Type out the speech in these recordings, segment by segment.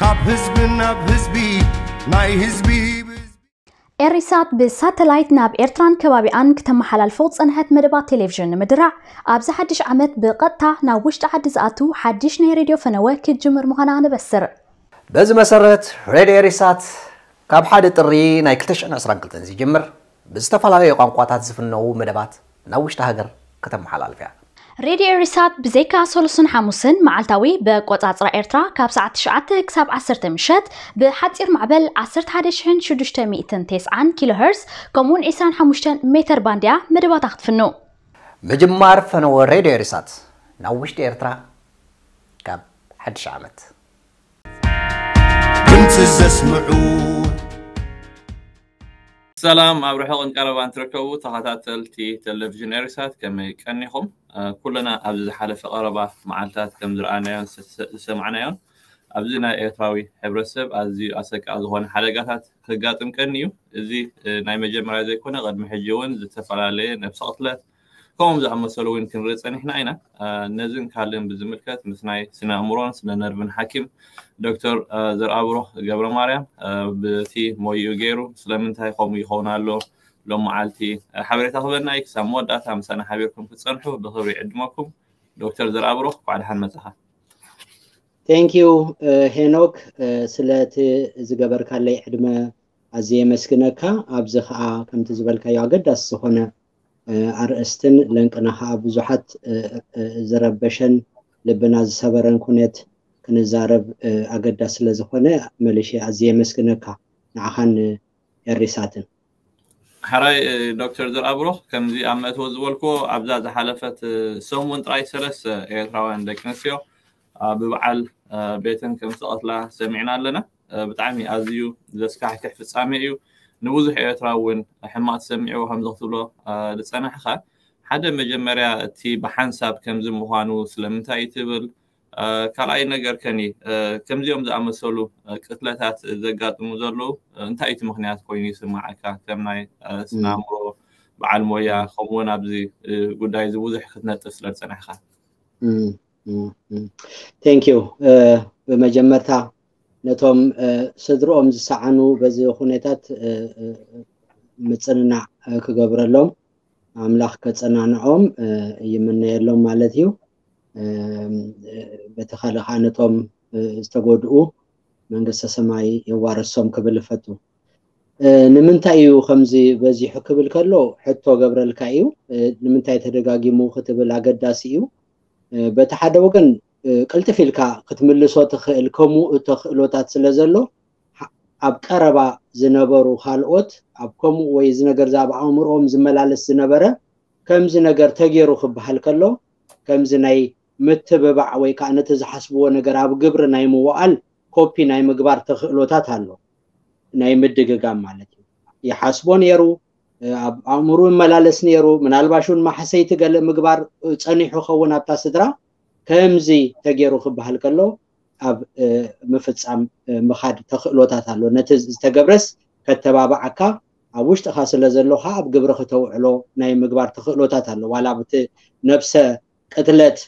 ካብ ህዝቢ ናብ ህዝቢ ናይ ህዝቢ ኤሪሳት ብሳተላይት ናብ ኤርትራን ከባቢኣን ክተመሓላልፎ ፀንሐት መደባት ቴሌቭዥን ንምድራዕ። ኣብዚ ሓድሽ ዓመት ብቐጥታ ናብ ውሽጢ ዓዲ ዝኣቱ ሓድሽ ናይ ሬድዮ ፈነወ ክትጅምር ምዃና ንበስር። በዚ መሰረት ሬድዮ ኤሪሳት ካብ ሓደ ጥሪ ናይ 2022 ዝጅምር ብዝተፈላለዩ ቋንቋታት ዝፍነው መደባት ናብ ውሽጢ ሃገር ከተመሓላልፍ እያ ሬድዮ ኤሪሳት ብዘይካ ሰሉስን ሓሙስን መዓልታዊ ብቆፃፅራ ኤርትራ ካብ ሰዓት 9 ክሳብ 10 ምሸት ብሓፂር ማዕበል 11690 ኪሎ ሄርስ ከምኡውን 25 ሜትር ባንድያ መደባታ ክትፍኑ ምጅማር ፈነወ ሬድዮ ሪሳት ናብ ውሽጢ ኤርትራ ካብ ሓድሽ ዓመት። ድምፂ ዘስምዑ። ሰላም ኣብ ርሑቕን ቀረባን ትርከቡ ተኸታተልቲ ቴሌቭዥን ኤሪሳት ከመይ ቀኒኹም ኩለና ኣብዚ ዝሓለፈ ቀረባ መዓልትታት ከም ዝረኣናዮን ዝሰማዕናዮን ኣብዚ ናይ ኤርትራዊ ሕብረተሰብ ኣዝዩ ኣሰቃ ዝኾነ ሓደጋታት ከጋጥም ቀኒ እዩ እዚ ናይ መጀመርያ ዘይኮነ ቅድሚ ሕጂ እውን ዝተፈላለየ ነብሲ ቅትለት ከምኦም ዝኣመሰሉ እውን ክንርኢ ፀኒሕና ኢና ነዚን ካልእን ብዝምልከት ምስ ናይ ስነ ኣእምሮን ስነ ነርቭን ሓኪም ዶክተር ዘርኣብሮ ገብረ ማርያም በቲ ሞይኡ ገይሩ ስለምንታይ ከምኡ ይኸውን ኣሎ ሎም መዓልቲ ሓበሬታ ክበና እዩ ክሳብ መወዳእታ ምሳና ሓቢርኩም ክትፀንሑ ብክብሪ ይዕድመኩም ዶክተር ዘርኣብሩኽ እንኳዕ ድሓን መፅኻ Thank you ሄኖክ ስለቲ ዝገበርካለይ ዕድመ ኣዝየ የመስግነካ። ኣብዚ ከዓ ከምቲ ዝበልካዮ ኣገዳሲ ዝኾነ ኣርእስትን ለንቅና ከዓ ብዙሓት ዝረበሸን ልብና ዝሰበረን ኩነት ክንዛረብ ኣገዳሲ ስለ ዝኾነ መለሽ ኣዝየ የመስግነካ። ንዓኻን ኤሪሳትን ሓራይ ዶክተር ዘርኣብሮ ከምዚ ኣብ መእትዎ ዝበልክዎ ኣብዛ ዝሓለፈት ሰሙን ጥራይ ሰለስተ ኤርትራውያን ደቂ ኣንስትዮ ብበዓል ቤተን ከም ዝተቐትላ ሰሚዕና ኣለና። ብጣዕሚ ኣዝዩ ዘስካሕክሕ ፍፃሜ እዩ። ንብዙሕ ኤርትራ እውን ሕማቅ ሰሚዑ ከምዚ ክትብሎ ዝፀናሕካ ሓደ መጀመርያ እቲ ብሓንሳብ ከምዚ ምኳኑ ስለምንታይ እዩ ትብል ካልኣይ ነገር ከኒ ከምዚኦም ዝኣመሰሉ ቅትለታት ዘጋጥሙ ዘለው እንታይ እቲ ምክንያት ኮይኑ ይስማዓካ? ከም ናይ ስናእምሮ በዓል ሞያ ከምኡውን ኣብዚ ጉዳይ እዚ ብዙሕ ክትነጥፍ ስለ ዝፀናሕካ። Thank you ብመጀመርታ ነቶም ስድሮኦም ዝሰዓኑ በዚ ኩነታት ምፅንናዕ ክገብረሎም ኣምላኽ ከፀናንዖም ይምነየሎም ማለት እዩ በቲ ካልእ ከዓ ነቶም ዝተጎድኡ መንግስተ ሰማይ የዋረሶም ክብል ይፈቱ ንምንታይ እዩ ከምዚ በዚሑ ክብል ከሎ? ሕቶ ገብረልካ እዩ። ንምንታይ ተደጋጊሙ ክትብል ኣገዳሲ እዩ? በቲ ሓደ ወገን ቅልጥፍ ኢልካ ክትምልሶ ትኽእል ከምኡ ተኽእሎታት ስለ ዘሎ ኣብ ቀረባ ዝነበሩ ካልኦት ኣብ ከምኡ ወይ እዚ ነገር ኣብ ኣእምሮኦም ዝመላለስ ዝነበረ ከምዚ ነገር ተገይሩ ክበሃል ከሎ ከምዚ ናይ ምትብባዕ ወይ ከዓ ነቲ ዝሓስብዎ ነገር ኣብ ግብሪ ናይ ምውኣል ኮፒ ናይ ምግባር ተኽእሎታት ኣሎ። ናይ ምድግጋም ማለት እዩ። ይሓስቦ ነይሩ ኣብ ኣእምሩ ይመላለስ ነይሩ ምናልባሽ እውን ማሕሰይቲ ገለ ምግባር ፀኒሑ ኸውን ኣብታ ስድራ ከምዚ ተገይሩ ክበሃል ከሎ ኣብ ምፍፃም ምኻድ ተኽእሎታት ኣሎ። ነቲ ዝተገብረስ ከተባባዓካ ኣብ ውሽጢካ ስለ ዘለካ ኣብ ግብሪ ክተውዕሎ ናይ ምግባር ተኽእሎታት ኣሎ። ዋላ ብቲ ነብሰ ቅትለት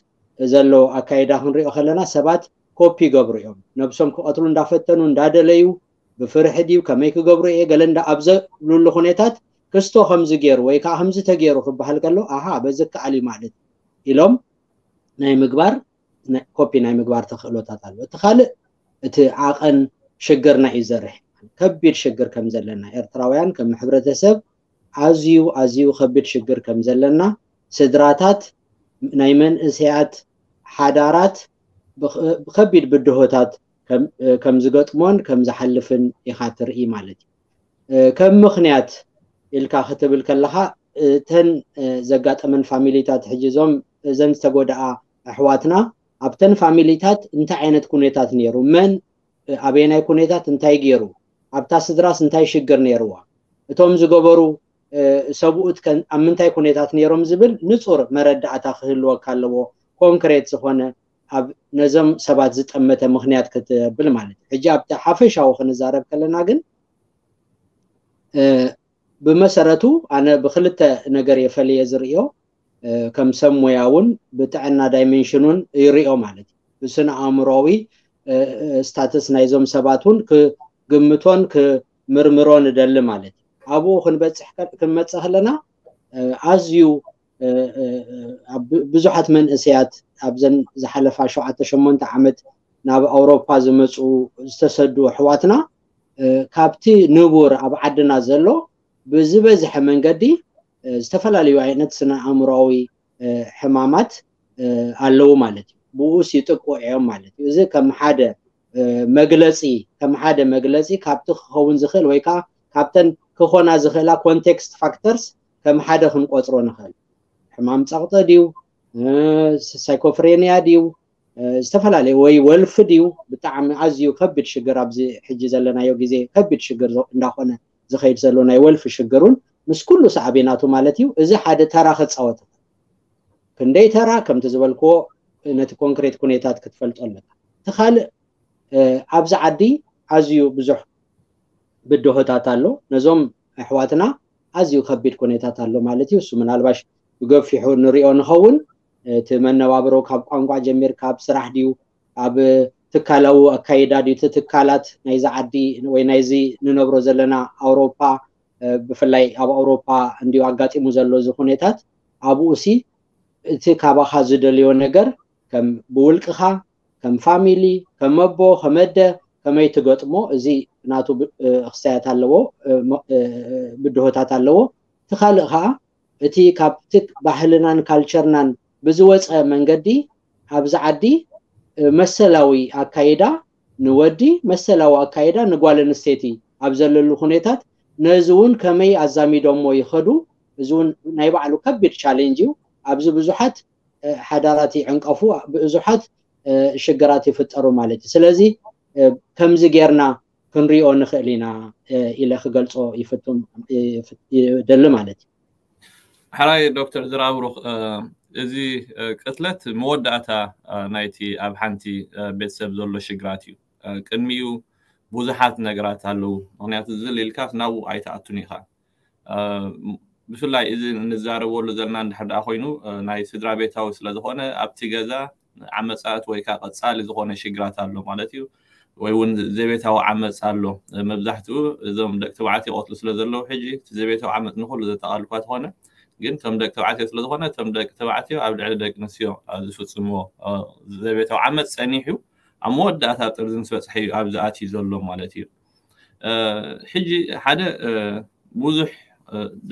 ዘሎ ኣካይዳ ክንሪኦ ከለና ሰባት ኮፒ ይገብሩ እዮም። ነብሶም ክቀትሉ እንዳፈተኑ እንዳደለዩ ብፍርሒ ድዩ ከመይ ክገብሩ እየ? ገለ ኣብ ዘብልሉ ኩነታት ክስቶ ከምዚ ገይሩ ወይ ከዓ ከምዚ ተገይሩ ክበሃል ከሎ ኣሃ በዚ ከኣል እዩ ማለት ኢሎም ናይ ምግባር ኮፒ ናይ ምግባር ተኽእሎታት ኣሎ እቲ ካልእ እቲ ዓቐን ሽግርና እዩ ዘርሕ ከቢድ ሽግር ከም ዘለና ኤርትራውያን ከም ሕብረተሰብ ኣዝዩ ኣዝዩ ከቢድ ሽግር ከም ዘለና ስድራታት ናይ መንእሰያት ሓዳራት ብከቢድ ብድሆታት ከም ዝገጥሞን ከም ዝሓልፍን ኢካ ትርኢ ማለት እዩ። ከም ምክንያት ኢልካ ክትብል ከለካ እተን ዘጋጠመን family ታት ሕጂዞም እዘን ዝተጎድኣ ኣሕዋትና ኣብተን family ታት እንታይ ዓይነት ኩነታት ነይሩ? መን ኣበየናይ ኩነታት እንታይ ገይሩ? ኣብታ ስድራስ እንታይ ሽግር ነይርዋ? እቶም ዝገበሩ ሰብኡት ኣብ ምንታይ ኩነታት ነይሮም ዝብል ንፁር መረዳእታ ክህልወካ ኣለዎ ኮንክሬት ዝኾነ ኣብ ነዞም ሰባት ዝጠመተ ምክንያት ክትብል ማለት እዩ። ሕጂ ኣብቲ ሓፈሻዊ ክንዛረብ ከለና ግን ብመሰረቱ ኣነ ብክልተ ነገር የፈልየ ዝርዮ ከም ሰብ ሞያ እውን ብጥዕና ዳይሜንሽኑን ይርኦ ማለት እዩ። ብስነ ኣእምሮዊ ስታትስ ናይዞም ሰባት እውን ክግምቶን ክምርምሮን ንደሊ ማለት እዩ። ኣብኡ ክንበፅሕ ክንመፅእ ከለና ኣዝዩ ብዙሓት መንእሰያት ኣብዘን ዝሓለፋ ሸውዓተ ሸሞንተ ዓመት ናብ ኣውሮፓ ዝመፁ ዝተሰዱ ኣሕዋትና ካብቲ ንቡር ኣብ ዓድና ዘሎ ብዝበዝሐ መንገዲ ዝተፈላለዩ ዓይነት ስነ ኣእምሮዊ ሕማማት ኣለዉ ማለት እዩ። ብኡስ ይጥቅዑ እዮም ማለት እዩ። እዚ ከም ሓደ መግለፂ ከም ሓደ መግለፂ ካብቲ ክኸውን ዝኽእል ወይ ከዓ ካብተን ክኾና ዝኽእላ context factors ከም ሓደ ክንቆፅሮ ንኽእል ሕማም ፀቕጢ ድዩ ስኪዞፍሬንያ ድዩ ዝተፈላለየ ወይ ወልፊ ድዩ ብጣዕሚ ኣዝዩ ከቢድ ሽግር ኣብዚ ሕጂ ዘለናዮ ግዜ ከቢድ ሽግር እንዳኮነ ዝኸይድ ዘሎ ናይ ወልፊ ሽግሩን ምስ ኩሉ ሳዕቤናቱ ማለት እዩ። እዚ ሓደ ተራ ክፃወት ክንደይ ተራ ከምቲ ዝበልክዎ ነቲ ኮንክሬት ኩነታት ክትፈልጦ ኣለካ እቲ ካልእ ኣብዚ ዓዲ ኣዝዩ ብዙሕ ብድሆታት ኣሎ። ነዞም ኣሕዋትና ኣዝዩ ከቢድ ኩነታት ኣሎ ማለት እዩ። እሱ ምናልባሽ ብገፊሑ ንሪኦ ንኸውን እቲ መነባብሮ ካብ ቋንቋ ጀሚር ካብ ስራሕ ድዩ ኣብ ትካላዊ ኣካይዳ ድዩ። ትካላት ናይዚ ዓዲ ወይ ናይዚ ንነብሮ ዘለና ኣውሮፓ ብፍላይ ኣብ ኣውሮፓ እንዲሁ ኣጋጢሙ ዘሎ እዚ ኩነታት ኣብኡ ሲ እቲ ካባኻ ዝደልዮ ነገር ከም ብውልቅኻ ከም family ከም ኣቦ ከም ኣደ ከመይ ትገጥሞ እዚ ናቱ ክስታያት ኣለዎ ብድሆታት ኣለዎ። እቲ ካልእ ከዓ እቲ ካብቲ ባህልናን culture ናን ብዝወፀ መንገዲ ኣብዚ ዓዲ መሰላዊ ኣካይዳ ንወዲ መሰላዊ ኣካይዳ ንጓል ኣንስተይቲ ኣብ ዘለሉ ኩነታት ነዚ እውን ከመይ ኣዛሚዶሞ ይኸዱ? እዚ እውን ናይ ባዕሉ ከቢድ challenge እዩ። ኣብዚ ብዙሓት ሓዳራት ይዕንቀፉ ብዙሓት ሽግራት ይፍጠሩ ማለት እዩ። ስለዚ ከምዚ ጌርና ክንሪኦ ንኽእል ኢና ኢለ ክገልፆ ይፍቱም ይደሊ ማለት እዩ ሓራይ ዶክተር ዘርኣብሩኽ እዚ ቅትለት መወዳእታ ናይቲ ኣብ ሓንቲ ቤተሰብ ዘሎ ሽግራት እዩ። ቅድሚኡ ብዙሓት ነገራት ኣለዉ። ምክንያቱ ዝልኢልካ ናብኡ ኣይተኣቱን ኢኻ። ብፍላይ እዚ እንዛረበሉ ዘለና እንድሕር ደኣ ኮይኑ ናይ ስድራ ቤታዊ ስለዝኮነ ኣብቲ ገዛ ዓመፃት ወይ ከዓ ቀፃሊ ዝኮነ ሽግራት ኣሎ ማለት እዩ። ወይ እውን ዘቤታዊ ዓመፅ ኣሎ። መብዛሕትኡ እዞም ደቂ ተባዕትዮ ይቆትሉ ስለ ዘለዉ ሕጂ እቲ ዘቤታዊ ዓመፅ ንኩሉ ዘጠቃልኳ ትኾነ ግን እቶም ደቂ ተባዕትዮ ስለዝኮነ እቶም ደቂ ተባዕትዮ ኣብ ልዕሊ ደቂ ኣንስትዮ ዝፍፅምዎ ዘቤታዊ ዓመፅ ፀኒሑ ኣብ መወዳእታ ጥርዚ ምስ በፅሐ እዩ ኣብዚ ኣትዩ ዘሎ ማለት እዩ። ሕጂ ሓደ ብዙሕ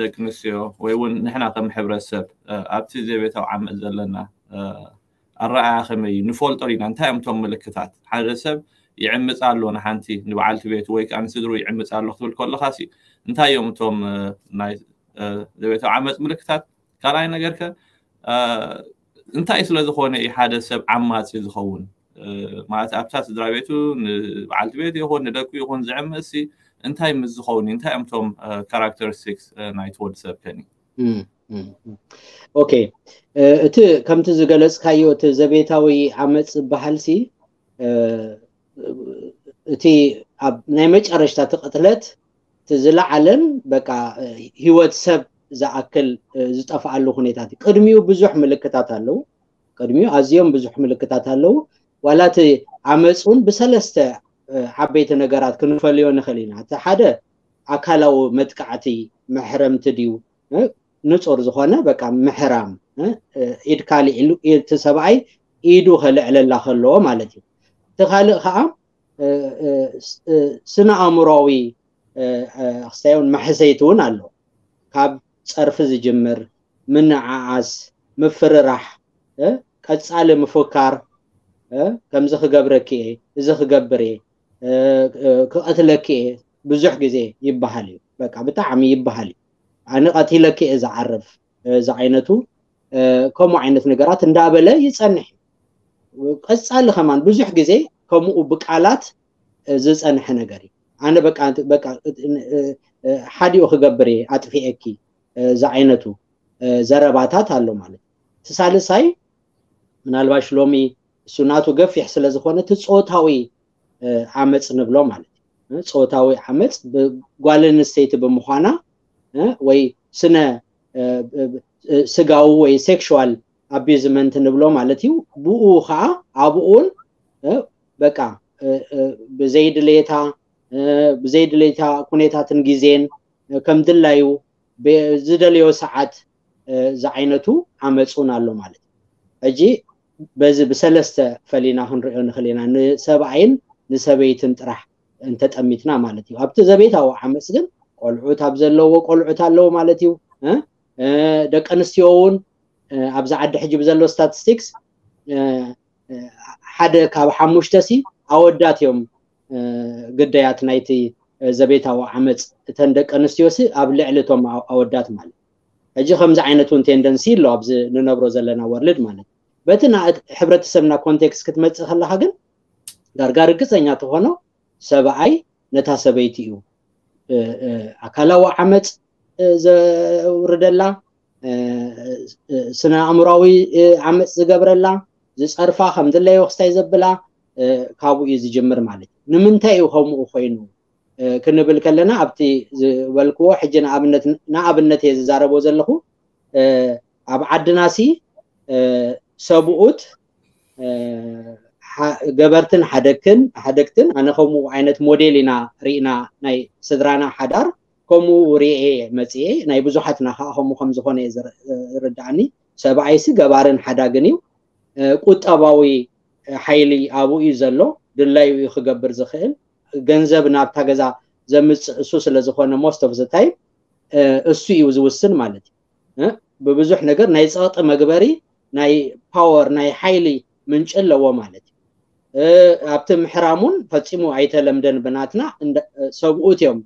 ደቂ ኣንስትዮ ወይ እውን ንሕና ከም ሕብረተሰብ ኣብቲ ዘቤታዊ ዓመፅ ዘለና ኣረኣያ ከመይ እዩ? ንፈልጦ ኢና? እንታይ እዮም እቶም ምልክታት? ሓደ ሰብ ይዕምፅ ኣሎ ንሓንቲ ንበዓልቲ ቤቱ ወይ ከዓ ንስድሩ ይዕምፅ ኣሎ ክትብል ከለካ እንታይ እዮም እቶም ናይ ዘቤታዊ ዓመፅ ምልክታት ካልኣይ ነገር ከ እንታይ ስለዝኮነ እዩ ሓደ ሰብ ዓማፂ ዝኸውን ማለት ኣብታ ስድራ ቤቱ ንበዓልቲ ቤት ይኹን ንደቁ ይኹን ዝዕምፅ እንታይ ምስ ዝኸውን እንታይ እዮም እቶም characteristics ናይቲ ወዲ ሰብ ከኒ Okay. እቲ ከምቲ ዝገለፅካዮ እቲ ዘቤታዊ ዓመፅ ዝበሃል ሲ እቲ ኣብ ናይ መጨረሽታ እቲ ቅትለት እቲ ዝለዓለን በቃ ሂወት ሰብ ዝኣክል ዝጠፍኣሉ ኩነታት እዩ። ቅድሚኡ ብዙሕ ምልክታት ኣለዉ። ቅድሚኡ ኣዝዮም ብዙሕ ምልክታት ኣለዉ። ዋላ እቲ ዓመፅ እውን ብሰለስተ ዓበይቲ ነገራት ክንፈልዮ ንኽእል ኢና። እቲ ሓደ ኣካላዊ መጥቃዕቲ መሕረምቲ ድዩ ንፁር ዝኾነ በቃ ምሕራም። ኢድ ካሊእ እቲ ሰብኣይ ኢዱ ከልዕለላ ከለዎ ማለት እዩ። እቲ ካልእ ከዓ ስነ ኣእምሮዊ ክስታዮን ማሕሰይቲ እውን ኣሎ ካብ ፀርፊ ዝጅምር ምንዓዓስ ምፍርራሕ ቀፃሊ ምፍካር ከምዚ ክገብረኪ እየ እዚ ክገብር እየ ክቐትለኪ እየ ብዙሕ ግዜ ይበሃል እዩ። በቃ ብጣዕሚ ይበሃል እዩ። ኣነ ቀቲለኪ እየ ዝዓርፍ እዚ ዓይነቱ ከምኡ ዓይነት ነገራት እንዳበለ ይፀንሕ ቀፃሊ ከማን ብዙሕ ግዜ ከምኡ ብቃላት ዝፀንሐ ነገር እዩ ኣነ በቃ ሓዲኡ ክገብር እየ ኣጥፊአኪ እዚ ዓይነቱ ዘረባታት ኣሎ ማለት እቲ ሳልሳይ ምናልባሽ ሎሚ እሱ ናቱ ገፊሕ ስለ ዝኾነ እቲ ፆታዊ ዓመፅ ንብሎ ማለት እዩ። ፆታዊ ዓመፅ ጓል ኣንስተይቲ ብምኳና ወይ ስነ ስጋዊ ወይ sexual abusement ንብሎ ማለት እዩ። ብኡ ከዓ ኣብኡን በቃ ብዘይድሌታ ብዘይድሌታ ኩነታትን ግዜን ከም ድላዩ ዝደልዮ ሰዓት ዝዓይነቱ ዓመፁን ኣሎ ማለት እዩ። ሕጂ በዚ ብሰለስተ ፈሊና ክንሪኦ ንኽእል ኢና። ንሰብኣይን ንሰበይትን ጥራሕ እንተጠሚትና ማለት እዩ። ኣብቲ ዘቤታዊ ዓመፅ ግን ቆልዑት ኣብ ዘለዎ ቆልዑት ኣለዎ ማለት እዩ። ደቂ ኣንስትዮ እውን ኣብዛ ዓዲ ሕጂ ብዘሎ ስታቲስቲክስ ሓደ ካብ ሓሙሽተ ሲ ኣወዳት እዮም ግዳያት ናይቲ ዘቤታዊ ዓመፅ እተን ደቂ ኣንስትዮ ሲ ኣብ ልዕሊ እቶም ኣወዳት ማለት ሕጂ ከምዚ ዓይነት እውን tendency ኣሎ ኣብዚ ንነብሮ ዘለና world ማለት በቲ ሕብረተሰብና context ክትመፅእ ከለካ ግን ዳርጋ ርግፀኛ ተኾኖ ሰብኣይ ነታ ሰበይቲ እዩ። ኣካላዊ ዓመፅ ዘውርደላ ስነ ኣእምራዊ ዓመፅ ዝገብረላ ዝፀርፋ ከም ድለዮ ክስታይ ዘብላ ካብኡ እዩ ዝጅምር ማለት እዩ ንምንታይ እዩ ከምኡ ኮይኑ ክንብል ከለና ኣብቲ ዝበልክዎ ሕጂ ንኣብነት እየ ዝዛረቦ ዘለኹ። ኣብ ዓድና ሲ ሰብኡት ገበርትን ሓደግትን ሓደግትን ኣነ ከምኡ ዓይነት ሞዴል ኢና ርኢና ናይ ስድራና ሓዳር ከምኡ ርኤ መፅኤ ናይ ብዙሓትና ከዓ ከምኡ ከም እየ ዝርዳእኒ ሰብኣይሲ ገባርን ሓዳግን እዩ። ቁጠባዊ ሓይሊ ኣብኡ እዩ ዘሎ ድላዩ እዩ ክገብር ዝኽእል ገንዘብ ናብታ ገዛ ዘምፅእ እሱ ስለ ዝኾነ most of the time እሱ እዩ ዝውስን ማለት እዩ። ብብዙሕ ነገር ናይ ፀቕጢ መግበሪ ናይ power ናይ ሓይሊ ምንጭ ኣለዎ ማለት እዩ። ኣብቲ ምሕራሙን ፈፂሙ ኣይተለምደን ብናትና ሰብኡት እዮም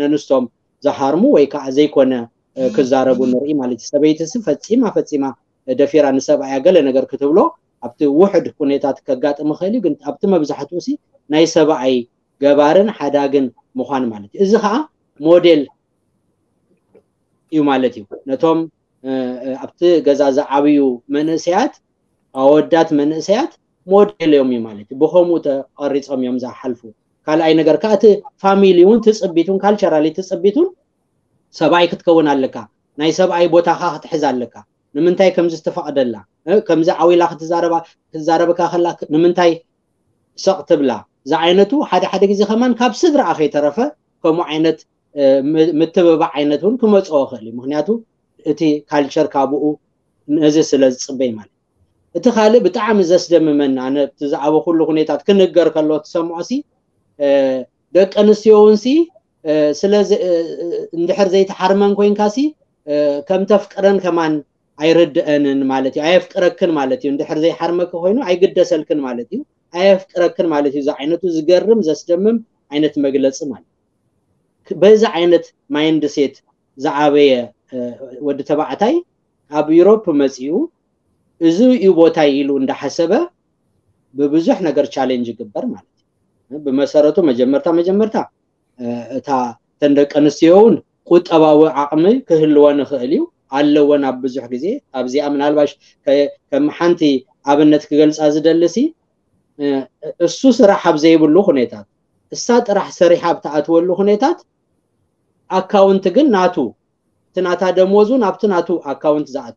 ነንስቶም ዝሃርሙ ወይ ከዓ ዘይኮነ ክዛረቡ ንርኢ ማለት እዩ። ሰበይቲ ፈፂማ ፈፂማ ደፊራ ንሰብኣያ ገለ ነገር ክትብሎ ኣብቲ ውሕድ ኩነታት ከጋጥም ይኽእል እዩ ግን ኣብቲ መብዛሕትኡ ሲ ናይ ሰብኣይ ገባርን ሓዳግን ምኳን ማለት እዩ። እዚ ከዓ ሞዴል እዩ ማለት እዩ። ነቶም ኣብቲ ገዛ ዝዓብዩ መንእሰያት ኣወዳት መንእሰያት ሞዴል እዮም እዩ ማለት እዩ። ብከምኡ ተቀሪፆም እዮም ዝሓልፉ። ካልኣይ ነገር ከዓ እቲ family እውን ትፅቢቱን culturally ትፅቢቱን ሰብኣይ ክትከውን ኣለካ። ናይ ሰብኣይ ቦታካ ክትሕዝ ኣለካ ንምንታይ ከምዚ ዝተፈቅደላ ከምዚ ዓዊላ ክትዛረበካ ከላ ንምንታይ ሰቕ ትብላ? እዚ ዓይነቱ ሓደ ሓደ ግዜ ከማን ካብ ስድራ ከይተረፈ ከምኡ ዓይነት ምትብባዕ ዓይነት እውን ክመፅኦ ይኽእል እዩ። ምክንያቱ እቲ culture ካብኡ ነዚ ስለ ዝፅበይ ማለት እቲ ካልእ ብጣዕሚ ዘስደምመና ኣነ ብዛዕባ ኩሉ ኩነታት ክንገር ከሎ ትሰምዖ ሲ ደቂ ኣንስትዮ እውን ሲ እንድሕር ዘይተሓርመን ኮንካ ሲ ከም ተፍቅረን ከማን ኣይርድአንን ማለት እዩ ኣየፍቅረክን ማለት እዩ። እንድሕር ዘይሓርመክ ኮይኑ ኣይግደሰልክን ማለት እዩ። ኣየፍቅረክን ማለት እዩ። እዚ ዓይነቱ ዝገርም ዘስደምም ዓይነት መግለፂ ማለት በዚ ዓይነት mind ዝዓበየ ወዲ ተባዕታይ ኣብ Europe መፂኡ እዚ እዩ ቦታይ ኢሉ እንዳሓሰበ ብብዙሕ ነገር challenge ይግበር ማለት እዩ። ብመሰረቱ መጀመርታ መጀመርታ እታ ተን ኣንስትዮ እውን ቁጠባዊ ዓቕሚ ክህልወን ይኽእል እዩ ኣለወን ኣብ ብዙሕ ግዜ ኣብዚኣ ምናልባሽ ከም ሓንቲ ኣብነት ክገልፃ ዝደልሲ እሱ ስራሕ ኣብ ዘይብሉ ኩነታት እሳ ጥራሕ ሰሪሓ ብተኣትወሉ ኩነታት account ግን ናቱ። እቲ ናታ ደሞዙ ናብቲ ናቱ account ዝኣቱ።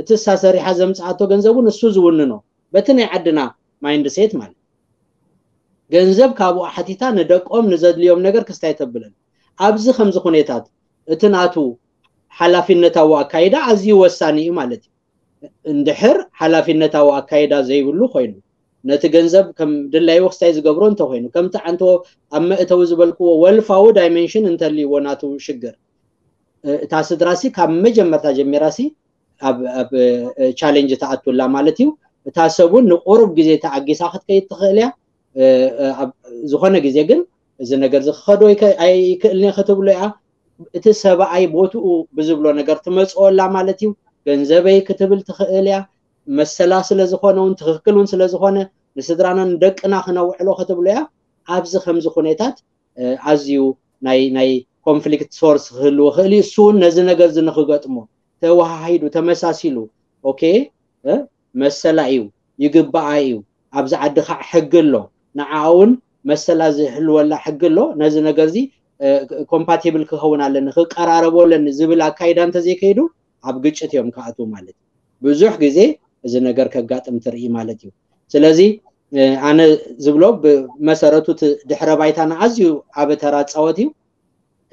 እቲ እሳ ሰሪሓ ዘምፅኣቶ ገንዘቡ ንሱ ዝውንኖ። በቲ ናይ ዓድና mind ማለት ገንዘብ ካብኡ ሓቲታ ንደቆም ንዘድልዮም ነገር ክስታይ ተብለን ኣብዚ ከምዚ ኩነታት እቲ ናቱ ሓላፊነታዊ ኣካይዳ ኣዝዩ ወሳኒ እዩ ማለት እዩ እንድሕር ሓላፊነታዊ ኣካይዳ ዘይብሉ ኮይኑ ነቲ ገንዘብ ከም ድላይዎ ክስታይ ዝገብሮ እንተኮይኑ ከምቲ ዓንተ ኣብ መእተዊ ዝበልክዎ ወልፋዊ dimension እንተልይዎ ናቱ ሽግር። እታ ስድራሲ ካብ መጀመርታ ጀሚራሲ ኣብ challenge ተኣትውላ ማለት እዩ። እታ ሰቡን ንቁሩብ ግዜ ተዓጊሳ ክትከይድ ትኽእል እያ። ዝኾነ ግዜ ግን እዚ ነገር ዝክኸዶ ኣይክእልኒ ክትብሎ እያ እቲ ሰብኣይ ቦትኡ ብዝብሎ ነገር ትመፅወላ ማለት እዩ። ገንዘበይ ክትብል ትኽእል እያ። መሰላ ስለዝኮነ እውን ትክክል እውን ስለዝኮነ ንስድራና ንደቅና ክነውዕሎ ክትብሎ እያ። ኣብዚ ከምዚ ኩነታት ኣዝዩ ናይ ናይ conflict source ክህልዎ ክእል እዩ። እሱ እውን ነዚ ነገር እዚ ንክገጥሞ ተወሃሂዱ ተመሳሲሉ okay መሰላ እዩ ይግባኣ እዩ። ኣብዚ ዓዲ ከዓ ሕጊ ኣሎ ንዓ እውን መሰላ ዝህልወላ ሕጊ ኣሎ ነዚ ነገር እዚ compatible ክቀራረቦ ኣለኒ ዝብል ኣካይዳ እንተዘይከይዱ ኣብ ግጭት እዮም ክኣትው ማለት እዩ። ብዙሕ ግዜ እዚ ነገር ከጋጥም ትርኢ ማለት እዩ። ስለዚ ኣነ ዝብሎ ብመሰረቱ ድሕረ ባይታና ኣዝዩ ዓበ ተራ ፃወት እዩ።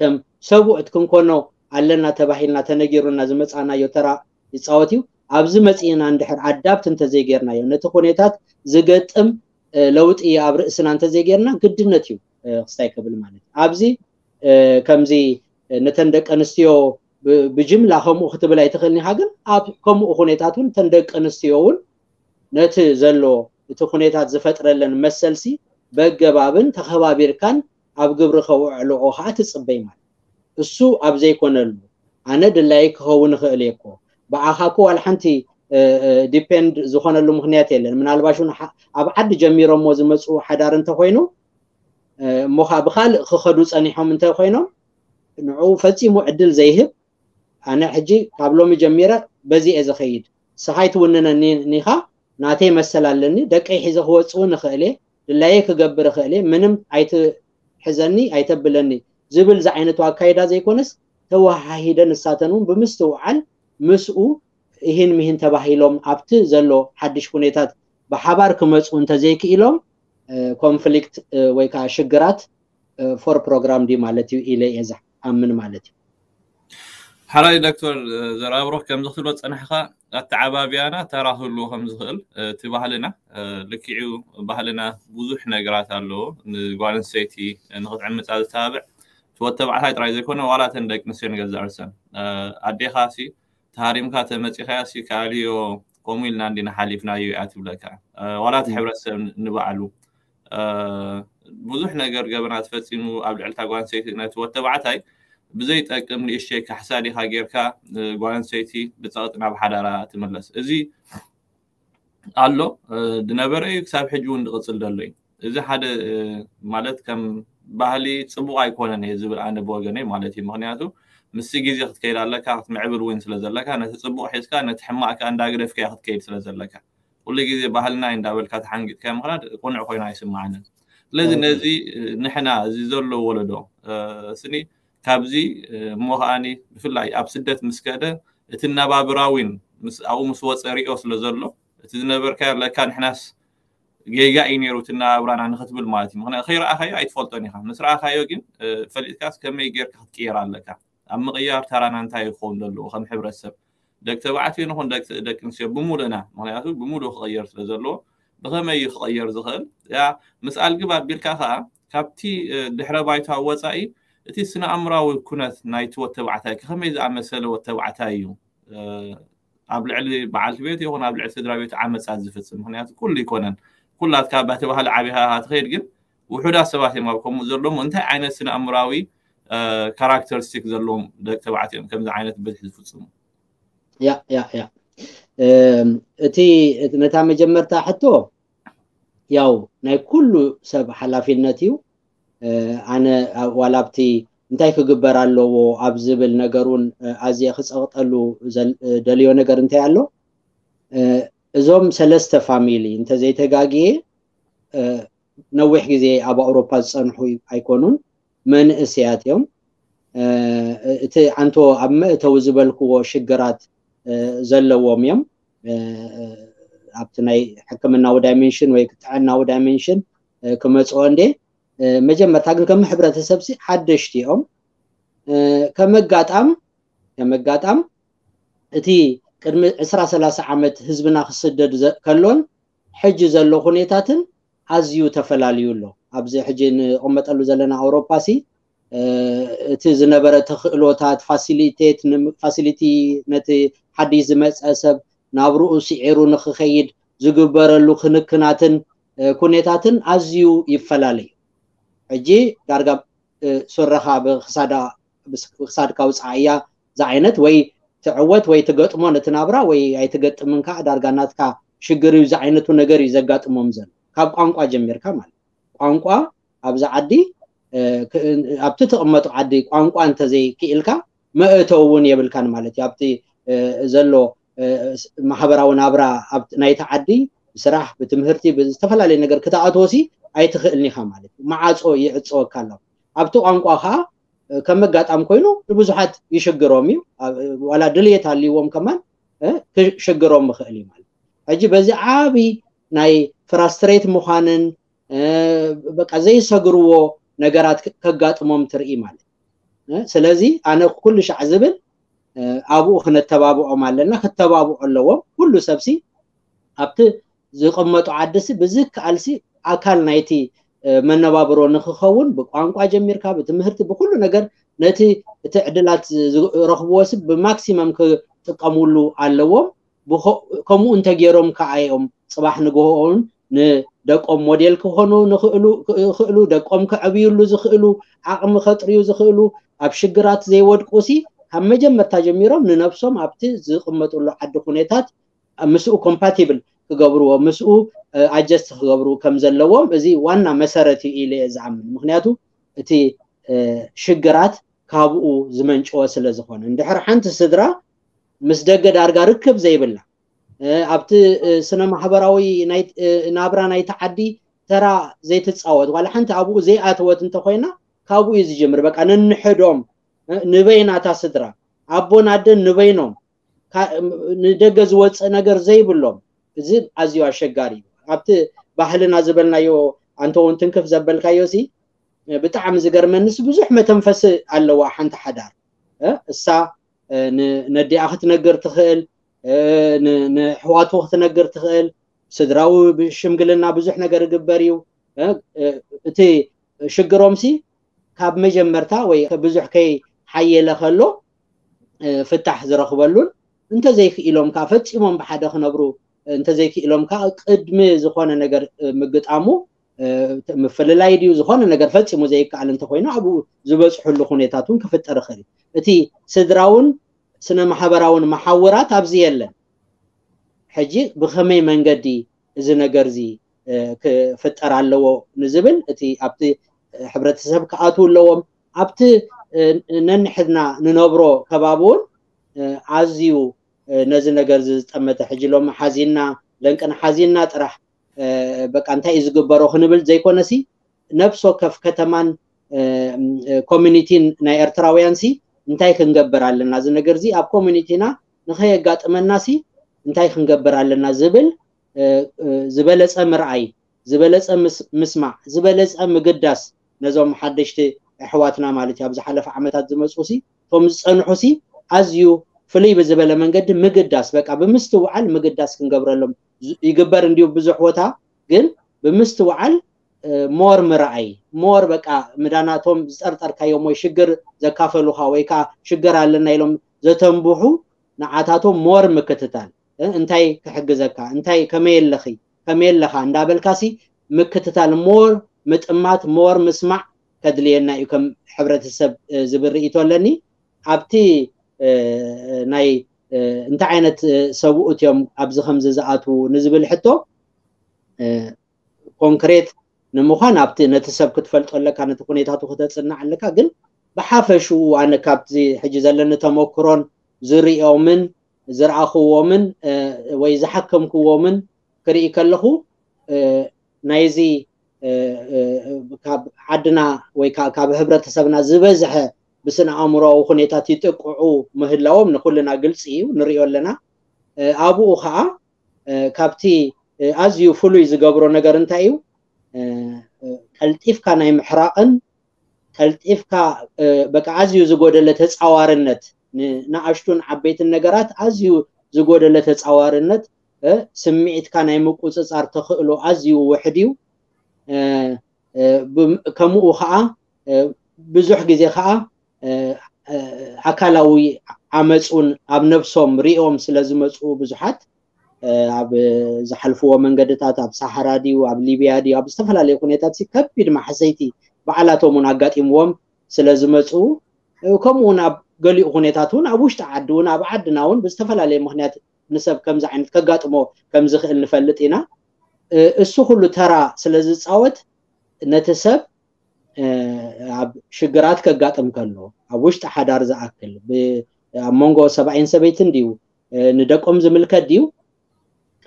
ከም ሰብኡዕት ክንኮኖ ኣለና ተባሂልና ተነጊሩና ዝመፃናዮ ተራ ይፃወት እዩ። ኣብዚ መፂና እንድሕር ኣዳብት እንተዘይጌርናዮ ነቲ ኩነታት ዝገጥም ለውጢ ኣብ ርእስና እንተዘይጌርና ግድነት እዩ። ክስታይ ክብል ማለት እዩ። ኣብዚ ከምዚ ነተን ደቂ ኣንስትዮ ብጅምላ ከምኡ ክትብል ኣይትኽእልኒ ኢኻ ግን ኣብ ከምኡ ኩነታት እውን እተን ደቂ ኣንስትዮ እውን ነቲ ዘሎ እቲ ኩነታት ዝፈጥረለን መሰልሲ በገባብን ተኸባቢርካን ኣብ ግብሪ ከውዕልኦ ከዓ ትፅበይ ማለት እሱ ኣብ ዘይኮነሉ ኣነ ድላይ ክኸውን ይኽእል እየ ብዓኻ እኮ ዋላ ሓንቲ depend ዝኾነሉ ምክንያት የለን። ምናልባሽ ኣብ ዓዲ ጀሚሮሞ ዝመፁ ሓዳር እንተኮይኑ እሞ ከዓ ብካልእ ክኸዱ ፀኒሖም እንተኮይኖም ንዑ ፈፂሙ ዕድል ዘይህብ ኣነ ሕጂ ካብ ሎሚ ጀሚረ በዚ እየ ዝኸይድ። ስኻይ ትውንነኒ ኒኻ ናተይ መሰል ኣለኒ ደቀይ ሒዘ ክወፅኡ ንኽእል እየ ድላየ ክገብር ይኽእል እየ ምንም ኣይትሕዘኒ ኣይተብለኒ ዝብል ዚ ዓይነቱ ኣካይዳ ዘይኮነስ ተወሃሂደ ንሳተን እውን ብምስትውዓል ምስኡ ይህን ምሂን ተባሂሎም ኣብቲ ዘሎ ሓድሽ ኩነታት ብሓባር ክመፁ እንተዘይክኢሎም conflict ወይ ከዓ ሽግራት for program ዲ ማለት እዩ ኢለ እየ ዝኣምን ማለት እዩ። ሓራይ ዶክተር ዘራብሮ ከም ዝክትብሎ ፀናሕካ ኣተዓባብያና ተራህሉ ከም ዝኽእል እቲ ባህልና ልክዑ ባህልና ብዙሕ ነገራት ኣለዎ። ንጓል ኣንስተይቲ ንክትዕምፃ ዝተባብዕ ትወት ተባዕታይ ጥራይ ዘይኮነ ዋላ ተን ደቂ ኣንስትዮ ንገዛእ ርሰን ኣዴኻ ሲ ተሃሪምካ ተመፂኻያ ሲ ካልዮ ከምኡ ኢልና እንዲና ሓሊፍናዮ እያ ትብለካ። ዋላ እቲ ሕብረተሰብ ንባዕሉ ብዙሕ ነገር ገበና ተፈፂሙ ኣብ ልዕልታ ጓል ኣንስተይቲ ነቲ ወት ተባዕታይ ብዘይጠቅም ንእሽተይ ካሕሳዲኻ ጌርካ ጓል ኣንስተይቲ ብፀቕጢ ናብ ሓዳራ ትመለስ። እዚ ኣሎ ዝነበረ እዩ። ክሳብ ሕጂ እውን ዝቕፅል ደሎ እዩ። እዚ ሓደ ማለት ከም ባህሊ ፅቡቅ ኣይኮነን እየ ዝብል ኣነ ብወገነይ ማለት እዩ። ምክንያቱ ምስ ግዜ ክትከይድ ኣለካ ክትምዕብል እውን ስለ ዘለካ ነቲ ፅቡቅ ሒዝካ ነቲ ሕማቅካ እንዳግደፍካ ክትከይድ ስለ ዘለካ ኩሉ ግዜ ባህልና እንዳበልካ ተሓንጊጥካ ምክናድ ቁኑዕ ኮይኑ ኣይስማዓንን ስለዚ ነዚ ንሕና እዚ ዘሎ ወለዶ ስኒ ካብዚ እሞ ከዓኒ ብፍላይ ኣብ ስደት ምስ ከደ እቲ ነባብራዊን ኣብኡ ምስ ወፀ ሪኦ ስለ ዘሎ እቲ ዝነበርካዮ ለካ ንሕናስ ጌጋ እዩ ነይሩ እቲ ናብራና ንክትብል ማለት እዩ ምክንያቱ ከይረኣካዮ ኣይትፈልጦን ኢኻ ምስ ረኣካዮ ግን ፈሊጥካስ ከመይ ጌርካ ክትቅየር ኣለካ ኣብ ምቅያር ተራና እንታይ ይኸውን ዘለዎ ከም ሕብረተሰብ ደቂ ተባዕትዮ ንኹን ደቂ ኣንስትዮ ብሙሉእና ምክንያቱ ብሙሉእ ክቀየር ስለ ዘለዎ ብከመይ እዩ ክቀየር ዝኽእል? yeah ምስ ኣልግብ ኣቢልካ ከዓ ካብቲ ድሕረ ባይታ ወፃኢ እቲ ስነ ኣእምራዊ ኩነት ናይቲ ወድ ተባዕታይ ከመይ ዝኣመሰለ ወድ ተባዕታይ እዩ? ኣብ ልዕሊ በዓልቲ ቤት ይኹን ኣብ ልዕሊ ስድራ ቤት ዓመፃት ዝፍፅም። ምክንያቱ ኩሉ ይኮነን። ኩላትካ ባቲ ባህሊ ዓብኻ ትኸይድ ግን ውሑዳት ሰባት እዮም ኣብ ከምኡ ዘለዎም እንታይ ዓይነት ስነ ኣእምራዊ characteristic ዘለዎም ደቂ ተባዕትዮም ከምዚ ዓይነት በዝሒ ዝፍፅሙ yeah yeah yeah. እቲ ነታ መጀመርታ ሕቶ ያው ናይ ኩሉ ሰብ ሓላፊነት እዩ። ኣነ ዋላ እንታይ ክግበር ኣለዎ ኣብ ዝብል ነገሩን ኣዝየ ክፀቕጠሉ ደልዮ ነገር እንታይ ኣሎ? እዞም ሰለስተ family እንተዘይተጋግየ ነዊሕ ግዜ ኣብ ኣውሮፓ ዝፀንሑ ኣይኮኑን። መንእስያት እዮም? እቲ ዓንቶ ኣብ መእተዊ ዝበልክዎ ሽግራት ዘለዎም እዮም። ኣብቲ ናይ ሕክምናዊ dimension ወይ ጥዕናዊ dimension ክመፅኦ እንዴ? መጀመርታ ግን ከም ሕብረተሰብ ሓደሽቲ እዮም። ከመጋጣም ከመጋጣም እቲ ቅድሚ 20 30 ዓመት ህዝብና ክስደድ ከሎን ሕጂ ዘሎ ኩነታትን ኣዝዩ ተፈላለዩ ኣሎ ኣብዚ ሕጂ ንቕመጠሉ ዘለና ኣውሮፓ ሲ እቲ ዝነበረ ተኽእሎታት facilitate facility ነቲ ሓዲስ ዝመፀ ሰብ ናብርኡ ስዒሩ ንክኸይድ ዝግበረሉ ክንክናትን ኩነታትን ኣዝዩ ይፈላለዩ። ሕጂ ዳርጋ ስረኻ ብክሳድካ ውፃ እያ ዛ ዓይነት ወይ ትዕወት ወይ ትገጥሞ ነቲ ናብራ ወይ ኣይትገጥምን ከዓ ዳርጋ ናትካ ሽግር እዩ ዚ ዓይነቱ ነገር እዩ ዘጋጥሞም ዘሎ። ካብ ቋንቋ ጀሚርካ ማለት ቋንቋ ኣብዛ ዓዲ ኣብቲ ትቕመጡ ዓዲ ቋንቋ እንተዘይክኢልካ መእተው እውን የብልካን ማለት እዩ። ኣብቲ ዘሎ ማሕበራዊ ናብራ ናይቲ ዓዲ ብስራሕ ብትምህርቲ ብዝተፈላለየ ነገር ክተኣትወሲ ኣይትኽእልኒ ኢኻ ማለት እዩ። ማዓፆ ይዕፅወካ ኣሎ። ኣብቲ ቋንቋ ከዓ ከም መጋጣም ኮይኑ ንብዙሓት ይሽግሮም እዩ። ዋላ ድልየት ሃልይዎም ከማን ክሽግሮም ምኽእል እዩ ማለት ሕጂ በዚ ዓብይ ናይ ፍራስትሬት ምዃንን በቃ ዘይሰግርዎ ነገራት ከጋጥሞም ትርኢ ማለት ስለዚ ኣነ ኩሉ ሻዕ ዝብል ኣብኡ ክነተባብዖም ኣለና ክተባብዖ ኣለዎም ኩሉ ሰብሲ ኣብቲ ዝቕመጡ ዓዲሲ ብዝከኣልሲ ኣካል ናይቲ መነባብሮ ንክኸውን ብቋንቋ ጀሚርካ ብትምህርቲ ብኩሉ ነገር ነቲ እቲ ዕድላት ዝረኽብዎ ብ maximum ክጥቀምሉ ኣለዎም። ከምኡ እንተገይሮም ከዓ እዮም ፅባሕ ንግሆውን ንደቆም ሞዴል ክኾኑ ክእሉ ደቆም ክዕብይሉ ዝኽእሉ ዓቕሚ ከጥርዩ ዝኽእሉ ኣብ ሽግራት ዘይወድቁ ሲ ካብ መጀመርታ ጀሚሮም ንነብሶም ኣብቲ ዝቕመጥሉ ዓዲ ኩነታት ምስኡ compatible ክገብርዎ ምስኡ adjust ክገብሩ ከም ዘለዎም እዚ ዋና መሰረት እዩ ኢለ ዝኣምን። ምክንያቱ እቲ ሽግራት ካብኡ ዝመንጭዎ ስለ ዝኮነ እንድሕር ሓንቲ ስድራ ምስ ደገ ዳርጋ ርክብ ዘይብላ ኣብቲ ስነ ማሕበራዊ ናብራ ናይቲ ዓዲ ተራ ዘይትፃወት ዋላ ሓንቲ ኣብኡ ዘይኣተወት እንተኮይና ካብኡ እዩ ዝጅምር። በቃ ንንሕዶም ንበይናታ ስድራ? ኣቦን ኣደን ንበይኖም ንደገ ዝወፅእ ነገር ዘይብሎም? እዚ ኣዝዩ ኣሸጋሪ እዩ። ኣብቲ ባህልና ዝበልናዮ እውን ትንክፍ ዘበልካዮ ሲ ብጣዕሚ ዝገርመንስ ብዙሕ መተንፈሲ ኣለዋ ሓንቲ ሓዳር። እሳ ነዲኣ ክትነግር ትኽእል ንሕዋቱ ክትነግር ትኽእል ስድራዊ ሽምግልና ብዙሕ ነገር ይግበር እዩ። እቲ ሽግሮም ሲ ካብ መጀመርታ ወይ ብዙሕ ከይ ሓየለ ከሎ ፍታሕ ዝረክበሉን እንተዘይክኢሎም ከዓ ፈፂሞም ብሓደ ክነብሩ እንተዘይክኢሎም ከዓ ቅድሚ ዝኮነ ነገር ምግጣሙ ምፍልላይ ድዩ ዝኮነ ነገር ፈፂሙ ዘይከኣል እንተኮይኑ ኣብኡ ዝበፅሕሉ ኩነታት እውን ክፍጠር ይኽእል እቲ ስድራውን ስነ ማሕበራውን መሓውራት ኣብዚ የለን። ሕጂ ብከመይ መንገዲ እዚ ነገር እዚ ክፍጠር ኣለዎ ንዝብል እቲ ኣብቲ ሕብረተሰብ ክኣትው ኣለዎም። ኣብቲ ነንሕድና ንነብሮ ከባቢ እውን ኣዝዩ ነዚ ነገር ዝጠመተ ሕጂ ሎም ሓዚና ለንቅን ሓዚና ጥራሕ በቃ እንታይ እዩ ዝግበሮ ክንብል ዘይኮነሲ ነብሶ ከፍ ከተማን community ን ናይ ኤርትራውያን ሲ እንታይ ክንገብር ኣለና እዚ ነገር እዚ ኣብ community ና ንኸየጋጥመና ሲ እንታይ ክንገብር ኣለና ዝብል ዝበለፀ ምርኣይ ዝበለፀ ምስማዕ ዝበለፀ ምግዳስ ነዞም ሓደሽቲ ኣሕዋትና ማለት እዩ። ኣብ ዓመታት ዝመፁ ሲ እቶም ዝፀንሑ ሲ ኣዝዩ ፍልይ ብዝበለ መንገዲ ምግዳስ በቃ ብምስትውዓል ምግዳስ ክንገብረሎም ይግበር እንድዩ ብዙሕ ቦታ ግን ብምስትውዓል more ምርኣይ more በቃ ምዳናቶም ዝጠርጠርካዮም ወይ ሽግር ዘካፈሉካ ወይ ከዓ ሽግር ኣለና ኢሎም ዘተንብሑ ንዓታቶም more ምክትታል። እንታይ ክሕግዘካ? እንታይ ከመይ ኣለኺ ከመይ ኣለካ እንዳበልካሲ ምክትታል more ምጥማት more ምስማዕ ከድልየና እዩ ከም ሕብረተሰብ ዝብል ኣለኒ። ኣብቲ ናይ እንታይ ዓይነት ሰብኡት እዮም ኣብዚ ከምዚ ዝኣትዉ ንዝብል ሕቶ ኮንክሬት ንምኳን ኣብቲ ነቲ ሰብ ክትፈልጦ ኣለካ ነቲ ኩነታቱ ክተፅናዕ ኣለካ። ግን ብሓፈሽኡ ኣነ ካብዚ ሕጂ ዘለኒ ተመክሮን ዝርኦምን ዝረኣኽዎምን ወይ ዝሓከምክዎምን ክርኢ ከለኹ ናይዚ ካብ ዓድና ወይ ካብ ሕብረተሰብና ዝበዝሐ ብስነ ኣእምሮዊ ኩነታት ይጥቅዑ ምህላዎም ንኩልና ግልፂ እዩ። ንሪኦ ኣለና። ኣብኡ ከዓ ካብቲ ኣዝዩ ፍሉይ ዝገብሮ ነገር እንታይ እዩ ቀልጢፍካ ናይ ምሕራቅን ቀልጢፍካ በቃ ኣዝዩ ዝጎደለ ተፃዋርነት ንኣሽቱን ዓበይትን ነገራት ኣዝዩ ዝጎደለ ተፃዋርነት ስምዒትካ ናይ ምቁፅፃር ተኽእሎ ኣዝዩ ውሕድ እዩ። ከምኡ ከዓ ብዙሕ ግዜ ከዓ ኣካላዊ ዓመፁን ኣብ ነብሶም ሪኦም ስለ ዝመፁ ብዙሓት ኣብ ዝሓልፍዎ መንገድታት ኣብ ሳሓራ ድዩ ኣብ ሊብያ ድዩ ኣብ ዝተፈላለዩ ኩነታት ከቢድ ማሕሰይቲ በዓላቶም እውን ኣጋጢምዎም ስለ ከምኡውን ኣብ ገሊኡ ኩነታት እውን ኣብ ውሽጢ ዓዲ እውን ኣብ ዓድና እውን ብዝተፈላለየ ምክንያት ንሰብ ከምዚ ዓይነት ከጋጥሞ ከም ንፈልጥ ኢና። እሱ ኩሉ ተራ ስለ ዝፃወት ነቲ ሰብ ኣብ ሽግራት ከጋጥም ከሎ ኣብ ውሽጢ ሓዳር ዝኣክል ኣብ መንጎ ሰብኣይን ሰበይትን ድዩ ንደቆም ዝምልከት ድዩ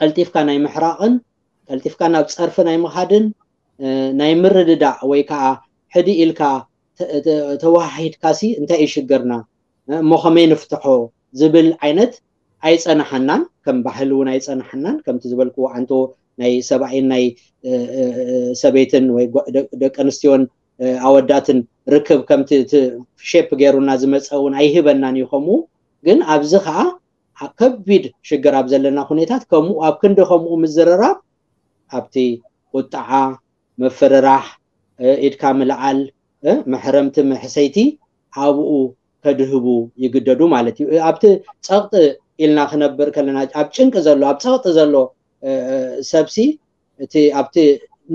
ቀልጢፍካ ናይ ምሕራቅን ቀልጢፍካ ናብ ፀርፊ ናይ ምኻድን ናይ ምርድዳእ ወይ ከዓ ሕዲ ኢልካ ተዋሒድካሲ እንታይ እዩ ሽግርና? እሞ ከመይ ንፍትሖ ዝብል ዓይነት ኣይፀናሐናን ከም ባህሊ እውን ኣይፀናሐናን ከምቲ ዝበልክዎ ዓንቶ ናይ ሰብኣይን ናይ ሰበይትን ወይ ደቂ ኣንስትዮን ኣወዳትን ርክብ ከምቲ ሼፕ ገይሩና ዝመፀ እውን ኣይህበናን እዩ። ከምኡ ግን ኣብዚ ከዓ ከቢድ ሽግር ኣብ ዘለና ኩነታት ከምኡ ኣብ ክንዲ ከምኡ ምዝርራብ ኣብቲ ቁጣዓ ምፍርራሕ ኢድካ ምልዓል መሕረምቲ ምሕሰይቲ ኣብኡ ከድህቡ ይግደዱ ማለት እዩ። ኣብቲ ፀቕጢ ኢልና ክነብር ከለና ኣብ ጭንቂ ዘሎ ኣብ ፀቕጢ ዘሎ ሰብሲ እቲ ኣብቲ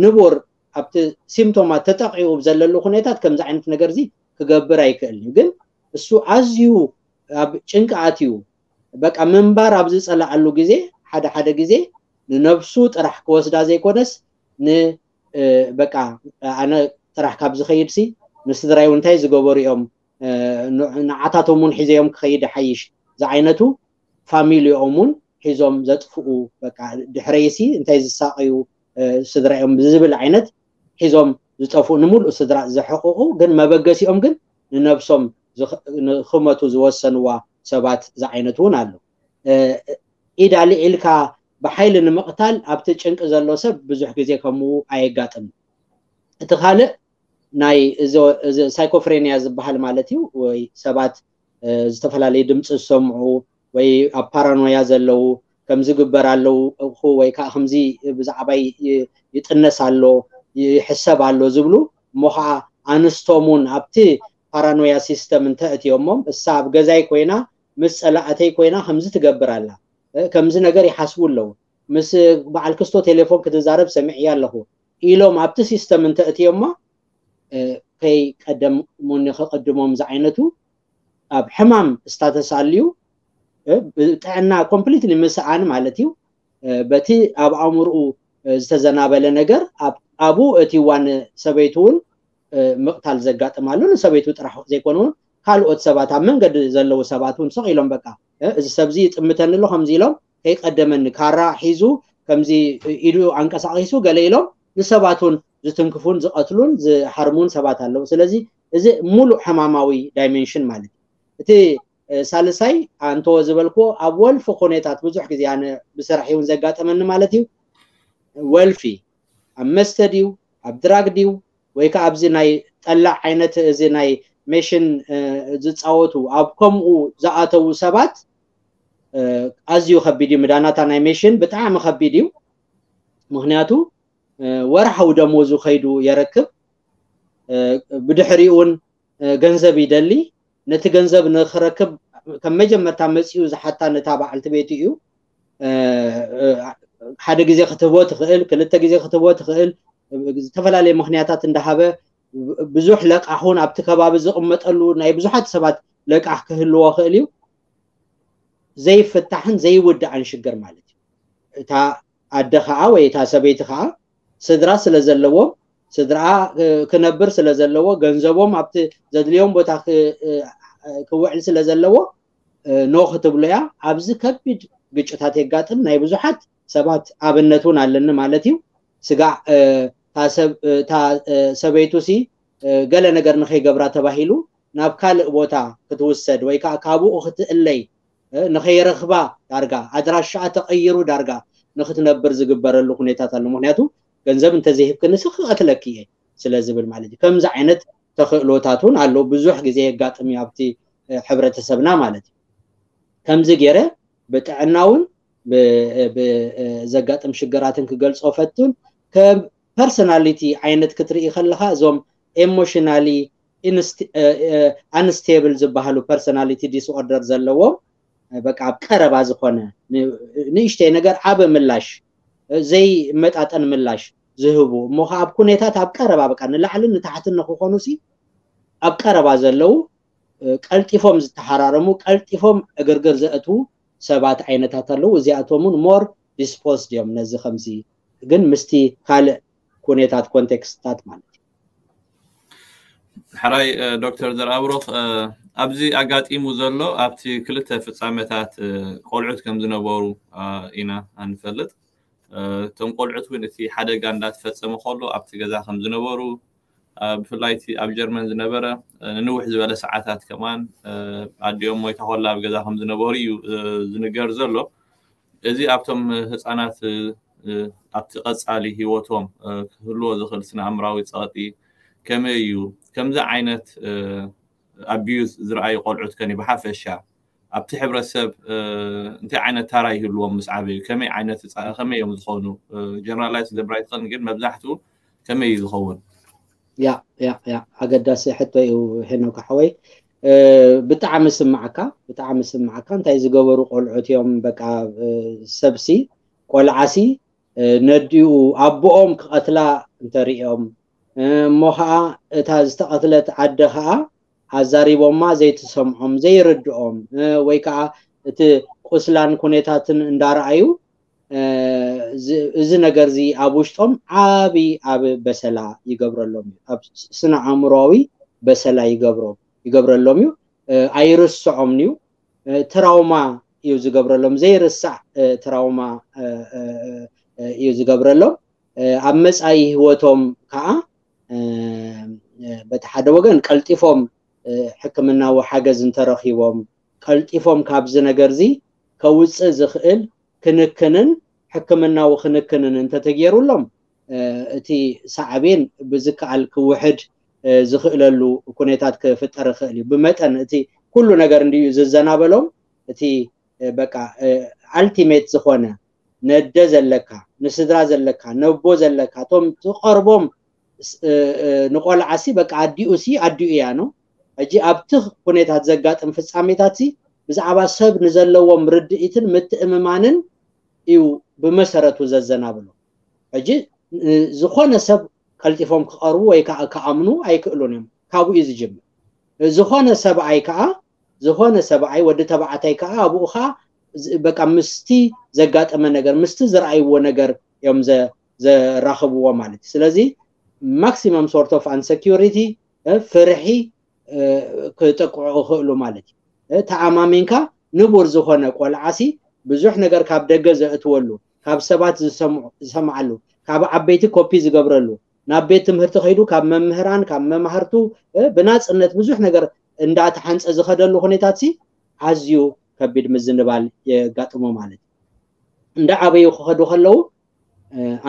ንቡር ኣብቲ ሲምቶማት ተጠቂዑ ዘለሉ ኩነታት ከምዚ ዓይነት ነገር እዚ ክገብር ኣይክእልን እዩ። ግን እሱ ኣዝዩ ኣብ ጭንቂ ኣትዩ በቃ ምንባር ኣብ ዝፀላዓሉ ግዜ ሓደ ሓደ ግዜ ንነብሱ ጥራሕ ክወስዳ ዘይኮነስ ንበቃ ኣነ ጥራሕ ካብ ዝኸይድ ሲ እውን እንታይ ዝገበሩ እዮም? ንዓታቶም እውን ሒዘዮም ክኸይድ ሓይሽ ዝዓይነቱ family ኦም እውን ሒዞም ዘጥፍኡ በቃ ድሕረይሲ እንታይ ዝሳቀዩ ስድራ እዮም ብዝብል ዓይነት ሒዞም ዝጠፍኡ ንምሉእ ስድራ ዘሕቅቁ ግን መበገሲኦም ግን ንነብሶም ንክመቱ ዝወሰንዋ ሰባት ዝዓይነቱ እውን ኣሎ። ኢድ ኣልዒልካ ብሓይሊ ንምቕታል ኣብቲ ጭንቂ ዘሎ ሰብ ብዙሕ ግዜ ከምኡ ኣየጋጥም እቲ ካልእ ናይ ሳይኮፍሬንያ ዝበሃል ማለት እዩ። ወይ ሰባት ዝተፈላለዩ ድምፂ ዝሰምዑ ወይ ኣብ ፓራኖያ ዘለው ከምዚ ግበር ኣለው ወይ ከዓ ከምዚ ብዛዕባይ ይጥነስ ኣሎ ይሕሰብ ኣሎ ዝብሉ እሞ ከዓ ኣንስቶም እውን ኣብቲ paranoia system እንተእትዮሞም እሳ ኣብ ገዛይ ኮይና ምስ ፀላእተይ ኮይና ከምዚ ትገብር ከምዚ ነገር ይሓስቡ ኣለው ምስ በዓል ክስቶ ቴሌፎን ክትዛረብ ሰሚዕያ ኣለኹ። ኢሎም ኣብቲ system እንተእትዮማ ከይ ቀደሙኒ ክቅድሞም ዝዓይነቱ ኣብ ሕማም ኣልዩ ጥዕና completely ምስኣን ማለት እዩ። በቲ ኣብ ኣእምርኡ ዝተዘናበለ ነገር ኣብኡ እቲዋን ሰበይቱ እውን ምቕታል ዘጋጥማሉ ንሰበይቱ ጥራሕ ዘይኮነ እውን ካልኦት ሰባት ኣብ መንገዲ ዘለው ሰባት እውን ስቕ ኢሎም በቃ። እዚ ሰብዚ ይጥምተኒ ኣሎ ከምዚ ኢሎም ከይቀደመኒ ካራ ሒዙ ከምዚ ኢዱ ኣንቀሳቂሱ ገለ ኢሎም ንሰባት ዝትንክፉን ዝቀትሉን ዝሓርሙን ሰባት ኣለው ስለዚ እዚ ሙሉእ ሕማማዊ dimension ማለት እዩ። እቲ ሳልሳይ አንተዎ ዝበልክዎ ኣብ ወልፊ ኩነታት ብዙሕ ግዜ ኣነ ብስራሕ እውን ዘጋጠመኒ ማለት እዩ። ወልፊ ኣብ መስተ ድዩ ኣብ drug ድዩ ወይ ከዓ ኣብዚ ናይ ጠላዕ ዓይነት እዚ ናይ ሜሽን ዝፃወቱ ኣብ ከምኡ ዝኣተዉ ሰባት ኣዝዩ ከቢድ እዩ። ምዳናታ ናይ ሜሽን ብጣዕሚ ከቢድ እዩ። ምክንያቱ ወርሓዊ ደሞዙ ከይዱ የረክብ። ብድሕሪኡ ገንዘብ ይደሊ። ነቲ ገንዘብ ንክረክብ ከም መጀመርታ መፅኡ ዝሓታ ነታ በዓልቲ ቤቱ እዩ። ሓደ ግዜ ክትህቦ ትኽእል ክልተ ግዜ ክትህቦ ትኽእል ዝተፈላለየ ምክንያታት እንዳሃበ ብዙሕ ለቃሑን ኣብቲ ከባቢ ዝቕመጠሉ ናይ ብዙሓት ሰባት ለቃሕ ክህልዎ ክእል እዩ። ዘይፍታሕን ዘይውዳእን ሽግር ማለት እዩ። እታ ኣደ ከዓ ወይ እታ ሰበይቲ ከዓ ስድራ ስለ ዘለዎም ስድራ ክነብር ስለ ዘለዎ ገንዘቦም ኣብቲ ዘድልዮም ቦታ ክውዕል ስለ ዘለዎ no ክትብሎ እያ ኣብዚ ከቢድ ግጭታት የጋጥም። ናይ ብዙሓት ሰባት ኣብነት እውን ኣለኒ ማለት እዩ። ስጋዕ ሰበይቱ ሲ ገለ ነገር ንከይገብራ ተባሂሉ ናብ ካልእ ቦታ ክትውሰድ ወይ ከዓ ካብኡ ክትእለይ ንከይረክባ ዳርጋ ኣድራሻኣ ተቀይሩ ዳርጋ ንክትነብር ዝግበረሉ ኩነታት ኣሎ። ምክንያቱ ገንዘብ እንተዘይህብክንስ ክቀትለኪ እየ ስለ ማለት እዩ። ከምዚ ዓይነት ተክእሎታት እውን ኣለዉ ብዙሕ ግዜ የጋጥም እዩ ኣብቲ ሕብረተሰብና ማለት እዩ። ከምዚ ገይረ ብጥዕና እውን ብዘጋጥም ሽግራትን ክገልፆ ፈቱን ከም personality ዓይነት ክትርኢ ከለካ እዞም emotionally unstable ዝበሃሉ personality disorder ዘለዎም በቃ ኣብ ቀረባ ዝኮነ ንእሽተይ ነገር ዓበ ምላሽ ዘይመጣጠን ምላሽ ዝህቡ እሞ ከዓ ኣብ ኩነታት ኣብ ቀረባ በቃ ንላዕልን ንታሕትን ንክኾኑ ሲ ኣብ ቀረባ ዘለው ቀልጢፎም ዝተሓራረሙ ቀልጢፎም እግርግር ዘእትዉ ሰባት ዓይነታት ኣለው እዚኣቶም more disposed እዮም። ነዚ ከምዚ ግን ምስቲ ካልእ ኩነታት context ታት ማለት እዩ ሕራይ ዶክተር ዘርኣብሮክ ኣብዚ ኣጋጢሙ ዘሎ ኣብቲ ክልተ ፍፃሜታት ቆልዑት ከም ዝነበሩ ኢና ንፈልጥ እቶም ቆልዑት እውን እቲ ሓደጋ እንዳተፈፀመ ከሎ ኣብቲ ገዛ ከም ዝነበሩ ብፍላይ እቲ ኣብ ጀርመን ዝነበረ ንንውሕ ዝበለ ሰዓታት ከማን ኣዲኦም ሞይታ ኮላ ኣብ ገዛ ከም ዝነበሩ እዩ ዝንገር ዘሎ እዚ ኣብቶም ህፃናት ኣብቲ ቀፃሊ ሂወቶም ክህልዎ ዝኽእል ስነ ኣእምራዊ ፀቕጢ ከመይ እዩ? ከምዚ ዓይነት abuse ዝረኣዩ ቆልዑት ከኒ ብሓፈሻ ኣብቲ ሕብረተሰብ እንታይ ዓይነት ታራ ይህልዎም ምስ ዓበዩ? ከመይ ዓይነት ከመይ እዮም ዝኮኑ generalize ዘብራ ይትኽእል ግን መብዛሕትኡ ከመይ እዩ ዝኸውን? yeah yeah yeah ኣገዳሲ ሕቶ እዩ ሄኖክ ሓወይ። ብጣዕሚ ስማዓካ ብጣዕሚ ስማዓካ እንታይ ዝገበሩ ቆልዑት እዮም? በቃ ሰብሲ ቆልዓሲ ነዲኡ ኣቦኦም ክቐትላ እንተሪኦም። እሞ ከዓ እታ ዝተቐትለት ዓዲ ከዓ ኣዛሪቦማ ዘይትሰምዖም ዘይርድኦም። ወይ ከዓ እቲ ቁስላን ኩነታትን እንዳረኣዩ እዚ ነገር እዚ ኣብ ውሽጦም ዓብይ ኣብ በሰላ ይገብረሎም እዩ። ኣብ ስነ ኣእምሮዊ በሰላ ይገብረሎም እዩ። ኣይርስዖም እዩ። ትራውማ እዩ ዝገብረሎም። ዘይርሳዕ ትራውማ እዩ ዝገብረሎም ኣብ ሂወቶም ከዓ በቲ ሓደ ወገን ቀልጢፎም ሕክምናዊ ሓገዝ እንተረኪቦም ቀልጢፎም ካብዚ ነገር እዚ ከውፅእ ዝኽእል ክንክንን ሕክምናዊ ክንክንን እንተተገይሩሎም እቲ ሳዕቤን ብዝከኣል ክውሕድ ዝኽእለሉ ኩነታት ክፍጠር ይኽእል እዩ። ብመጠን እቲ ኩሉ ነገር እንድዩ ዝዘናበሎም እቲ በቃ ultimate ዝኾነ ነደ ዘለካ ንስድራ ዘለካ ነቦ ዘለካ እቶም ትቀርቦም ንቆልዓሲ በቃ ኣዲኡ ሲ ኣዲኡ እያ no? ሕጂ ኣብቲ ኩነታት ዘጋጥም ፍፃሜታት ሲ ብዛዕባ ሰብ ንዘለዎም ርድኢትን ምትእምማንን እዩ ብመሰረቱ ዘዘናብሎ። ሕጂ ዝኾነ ሰብ ቀልጢፎም ክቐርቡ ወይ ከዓ ክኣምኑ ኣይክእሉን እዮም። ካብኡ እዩ ዝጅምር። ዝኾነ ሰብኣይ ከዓ ዝኾነ ሰብኣይ ወዲ ተባዕታይ ከዓ ኣብኡ ከዓ በቃ ምስቲ ዘጋጠመ ነገር ምስቲ ዝረኣይዎ ነገር እዮም ዘራኽብዎ ማለት እዩ። ስለዚ maximum sort of insecurity ፍርሒ ክጠቅዑ ክእሉ ማለት እዩ። ተኣማሚንካ ንቡር ዝኾነ ቆልዓሲ ብዙሕ ነገር ካብ ደገ ዘእትወሉ ካብ ሰባት ዝሰምዓሉ ካብ ዓበይቲ ኮፒ ዝገብረሉ ናብ ቤት ትምህርቲ ከይዱ ካብ መምህራን ካብ መማህርቱ ብናፅነት ብዙሕ ነገር እንዳተሓንፀ ዝኸደሉ ኩነታት ኣዝዩ ከቢድ ምዝንባል የጋጥሞ ማለት እዩ እንዳ ዓበዩ ክኸዱ ከለዉ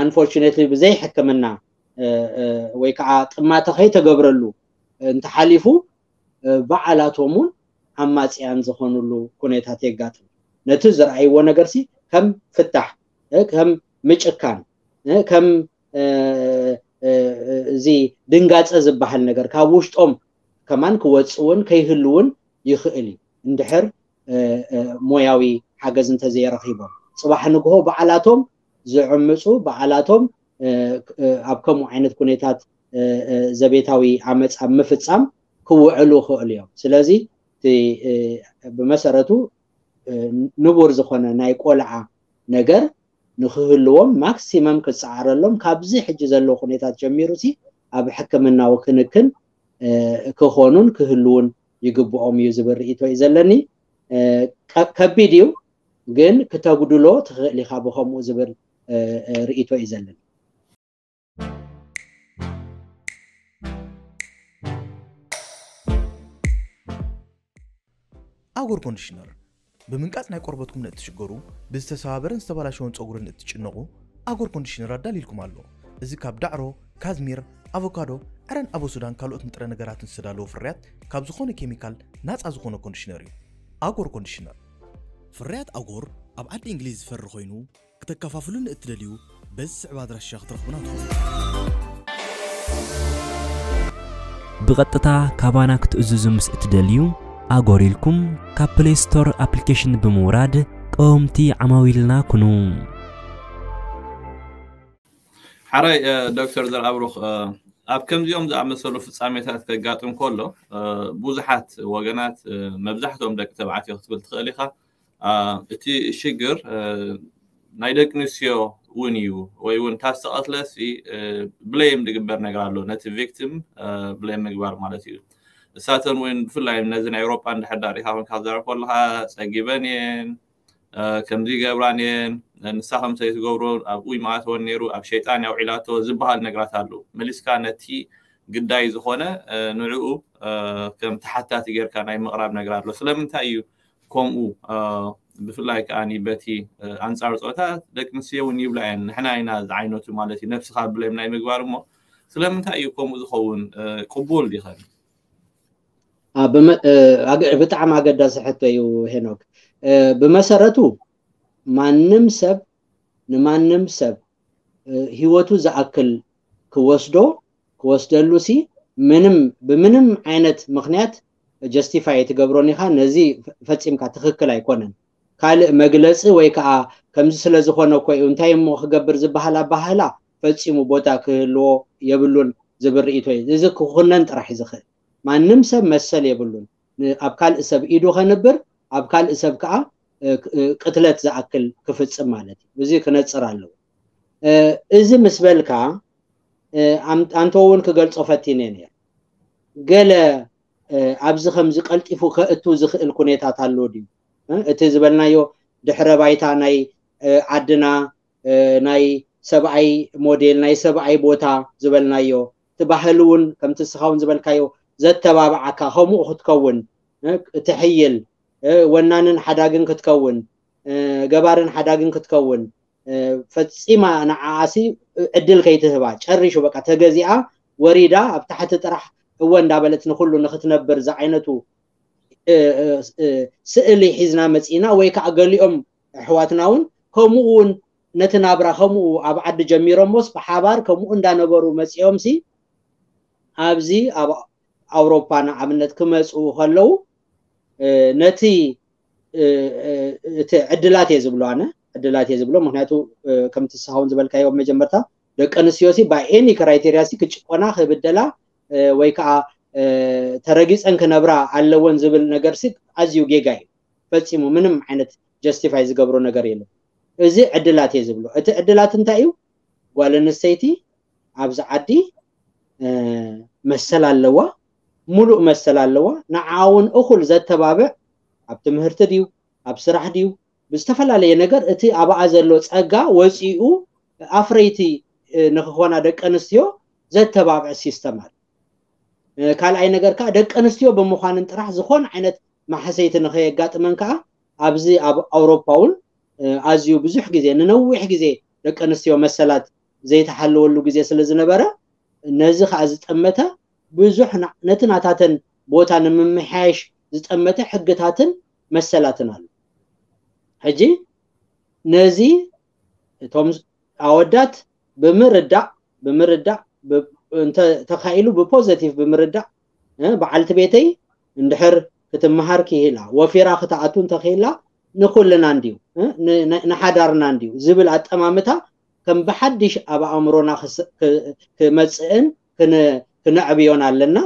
unfortunately ብዘይ ሕክምና ወይ ከዓ ጥማተ ከይተገብረሉ እንተሓሊፉ በዓላቶም እውን ኣማፅያን ዝኾኑሉ ኩነታት የጋጥሙ። ነቲ ዝረኣይዎ ነገር ሲ ከም ፍታሕ ከም ምጭካን ከም እዚ ድንጋፀ ዝበሃል ነገር ካብ ውሽጦም ከማን ክወፅውን ከይህልውን ይኽእል እዩ። እንድሕር ሞያዊ ሓገዝ እንተዘይረኪቦም ፅባሕ ንግሆ በዓላቶም ዝዕምፁ በዓላቶም ኣብ ከምኡ ዓይነት ኩነታት ዘቤታዊ ዓመፅ ኣብ ምፍፃም ክውዕሉ ክእሉ እዮም። ስለዚ ብመሰረቱ ንቡር ዝኾነ ናይ ቆልዓ ነገር ንክህልዎም ማክሲመም ክፀዓረሎም ካብዚ ሕጂ ዘሎ ኩነታት ጀሚሩ ሲ ኣብ ሕክምናዊ ክንክን ክኾኑን ክህልውን ይግብኦም እዩ ዝብል ርእቶ እዩ ዘለኒ ከቢድ እዩ ግን ክተጉድሎ ትኽእል ኢካ ብከምኡ ዝብል ርእቶ እዩ ዘለኒ። ኣጎር conditioner ብምንቃፅ ናይ ቆርበትኩም ንእትሽገሩ ብዝተሰባበረን ዝተባላሸወን ፀጉርን እትጭነቑ ኣጎር conditioner ኣዳሊልኩም ኣሎ። እዚ ካብ ዳዕሮ ካዝሚር ኣቮካዶ ዕረን ኣቦሱዳን ካልኦት ንጥረ ነገራትን ዝተዳለወ ፍርያት ካብ ዝኾነ ኬሚካል ናፃ ዝኾነ conditioner እዩ ኣጎር conditioner ፍርያት ኣጎር ኣብ ዓዲ እንግሊዝ ዝፈሪ ኮይኑ ክተከፋፍሉን እትደልዩ በዚ ስዕባ ኣድራሻ ክትረኽቡና ትኽእሉ ብቐጥታ ካባና ክትእዝዙ ምስ እትደልዩ ኣጎር ኢልኩም ካብ Play Store application ብምውራድ ቀወምቲ ዓማዊልና ኩኑ ሓራይ ዶክተር ዘርኣብሩኽ ኣብ ከምዚኦም ዝኣመሰሉ ፍፃሜታት ከጋጥም ከሎ ብዙሓት ወገናት መብዛሕትኦም ደቂ ተባዕትዮ ክትብል ትኽእል ኢኻ። እቲ ሽግር ናይ ደቂ ኣንስትዮ እውን እዩ ወይ እውን እታ ዝተቐትለሲ blame ዝግበር ነገር ኣሎ ነቲ victim blame ምግባር ማለት እዩ። እሳተን እውን ብፍላይ ነዚ ናይ ኤውሮጳ እንድሕር ዳሪእካ ኮንካ ክዛረብ ከለካ ፀጊበን እየን ከምዚ ገብራን እየን ንሳ ከምሰይ ትገብሮ ኣብኡ ይማእተወን ነይሩ ኣብ ሸይጣን ያውዒላቶ ዝበሃል ነገራት ኣለዉ መሊስካ ነቲ ግዳይ ዝኾነ ንዕኡ ከም ተሓታቲ ጌርካ ናይ ምቕራብ ነገር ኣሎ። ስለምንታይ እዩ ከምኡ ብፍላይ ከዓኒ በቲ ኣንፃር ፆታት ደቂ ኣንስትዮ እውን ይብላ እየን ንሕና ኢና ዝዓይነቱ ማለት እዩ። ነፍስካ ብለም ናይ ምግባር እሞ ስለምንታይ እዩ ከምኡ ዝኸውን? ቅቡል ዲኸን? ብጣዕሚ ኣገዳሲ ሕቶ እዩ ሄኖክ ብመሰረቱ ማንም ሰብ ንማንም ሰብ ሂወቱ ዝኣክል ክወስዶ ክወስደሉ ሲ ምንም ብምንም ዓይነት ምክንያት justify ትገብሮን ኢኻ ነዚ ፈፂምካ ትክክል ኣይኮነን። ካልእ መግለፂ ወይ ከዓ ከምዚ ስለ ዝኾነ እዩ። እንታይ እሞ ክገብር ዝበሃል ኣባህላ ፈፂሙ ቦታ ክህልዎ የብሉን ዝብል እዩ እዚ ክኩነን ጥራሕ ዝኽእል ማንም ሰብ መሰል የብሉን። ኣብ ካልእ ሰብ ኢዱ ከንብር ኣብ ካልእ ሰብ ከዓ ቅትለት ዝኣክል ክፍፅም ማለት እዩ። እዚ ክነፅር ኣለዎ። እዚ ምስ በልካ ኣንተ እውን ክገልፆ ፈቲነ ነር ገለ ኣብዚ ከምዚ ቀልጢፉ ከእቱ ዝኽእል ኩነታት ኣሎ ድዩ? እቲ ዝበልናዮ ድሕረ ባይታ ናይ ዓድና ናይ ሰብኣይ ሞዴል ናይ ሰብኣይ ቦታ ዝበልናዮ እቲ ባህሊ እውን ከምቲ ስኻውን ዝበልካዮ ዘተባብዓካ ከምኡ ክትከውን ትሕይል ወናንን ሓዳግን ክትከውን ገባርን ሓዳግን ክትከውን ፈፂማ ንዓኣሲ ዕድል ከይትህባ ጨሪሹ በቃ ተገዚኣ ወሪዳ ኣብ ታሕቲ ጥራሕ እወ እንዳበለት ንኩሉ ንክትነብር ዛ ዓይነቱ ስእሊ ሒዝና መፂና ወይ ከዓ ገሊኦም ኣሕዋትና እውን ከምኡ እውን ነቲ ናብራ ከምኡ ኣብ ዓዲ ጀሚሮሞስ ብሓባር ከምኡ እንዳነበሩ መፂኦም ሲ ኣብዚ ኣብ ኣውሮፓ ንኣብነት ክመፁ ከለው ነቲ እቲ ዕድላት እየ ዝብሎ ኣነ ዕድላት እየ ዝብሎ። ምክንያቱ ከምቲ ስኻውን መጀመርታ ደቂ ኣንስትዮ ሲ by any criteria ሲ ክጭቆና ክብደላ ወይ ከዓ ተረጊፀን ክነብራ ኣለወን ዝብል ነገር ሲ ኣዝዩ ጌጋ እዩ። ፈፂሙ ምንም ዓይነት justify ዝገብሮ ነገር የለን እዚ ዕድላት እየ ዝብሎ። እቲ ዕድላት እንታይ እዩ? ጓል ኣንስተይቲ ኣብዚ ዓዲ መሰል ኣለዋ ሙሉእ መሰል ኣለዋ ንዓ እውን እኩል ዘተባብዕ ኣብ ትምህርቲ ድዩ ኣብ ስራሕ ድዩ ብዝተፈላለየ ነገር እቲ ኣብኣ ዘሎ ፀጋ ወፂኡ ኣፍረይቲ ንክኾና ደቂ ኣንስትዮ ዘተባብዕ system ኣሎ። ካልኣይ ነገር ከዓ ደቂ ኣንስትዮ ብምኳንን ጥራሕ ዝኾነ ዓይነት ማሕሰይቲ ንከየጋጥመን ከዓ ኣብዚ ኣብ ኣውሮፓ እውን ኣዝዩ ብዙሕ ግዜ ንነዊሕ ግዜ ደቂ ኣንስትዮ መሰላት ዘይተሓለወሉ ግዜ ስለ ነዚ ከዓ ዝጠመተ ብዙሕ ነቲ ናታተን ቦታ ንምምሓያሽ ዝጠመተ ሕግታትን መሰላትን ኣሎ ሕጂ ነዚ እቶም ኣወዳት ብምርዳእ ብምርዳእ ተካኢሉ ብፖዘቲቭ ብምርዳእ በዓልቲ ቤተይ እንድሕር ክትመሃር ክኢላ ወፊራ ክትኣቱ እንተክኢላ ንኩልና እንድዩ ንሓዳርና እንድዩ ዝብል ኣጠማምታ ከም ብሓድሽ ኣብ ኣእምሮና ክመፅእን ክነዕብዮን ኣለና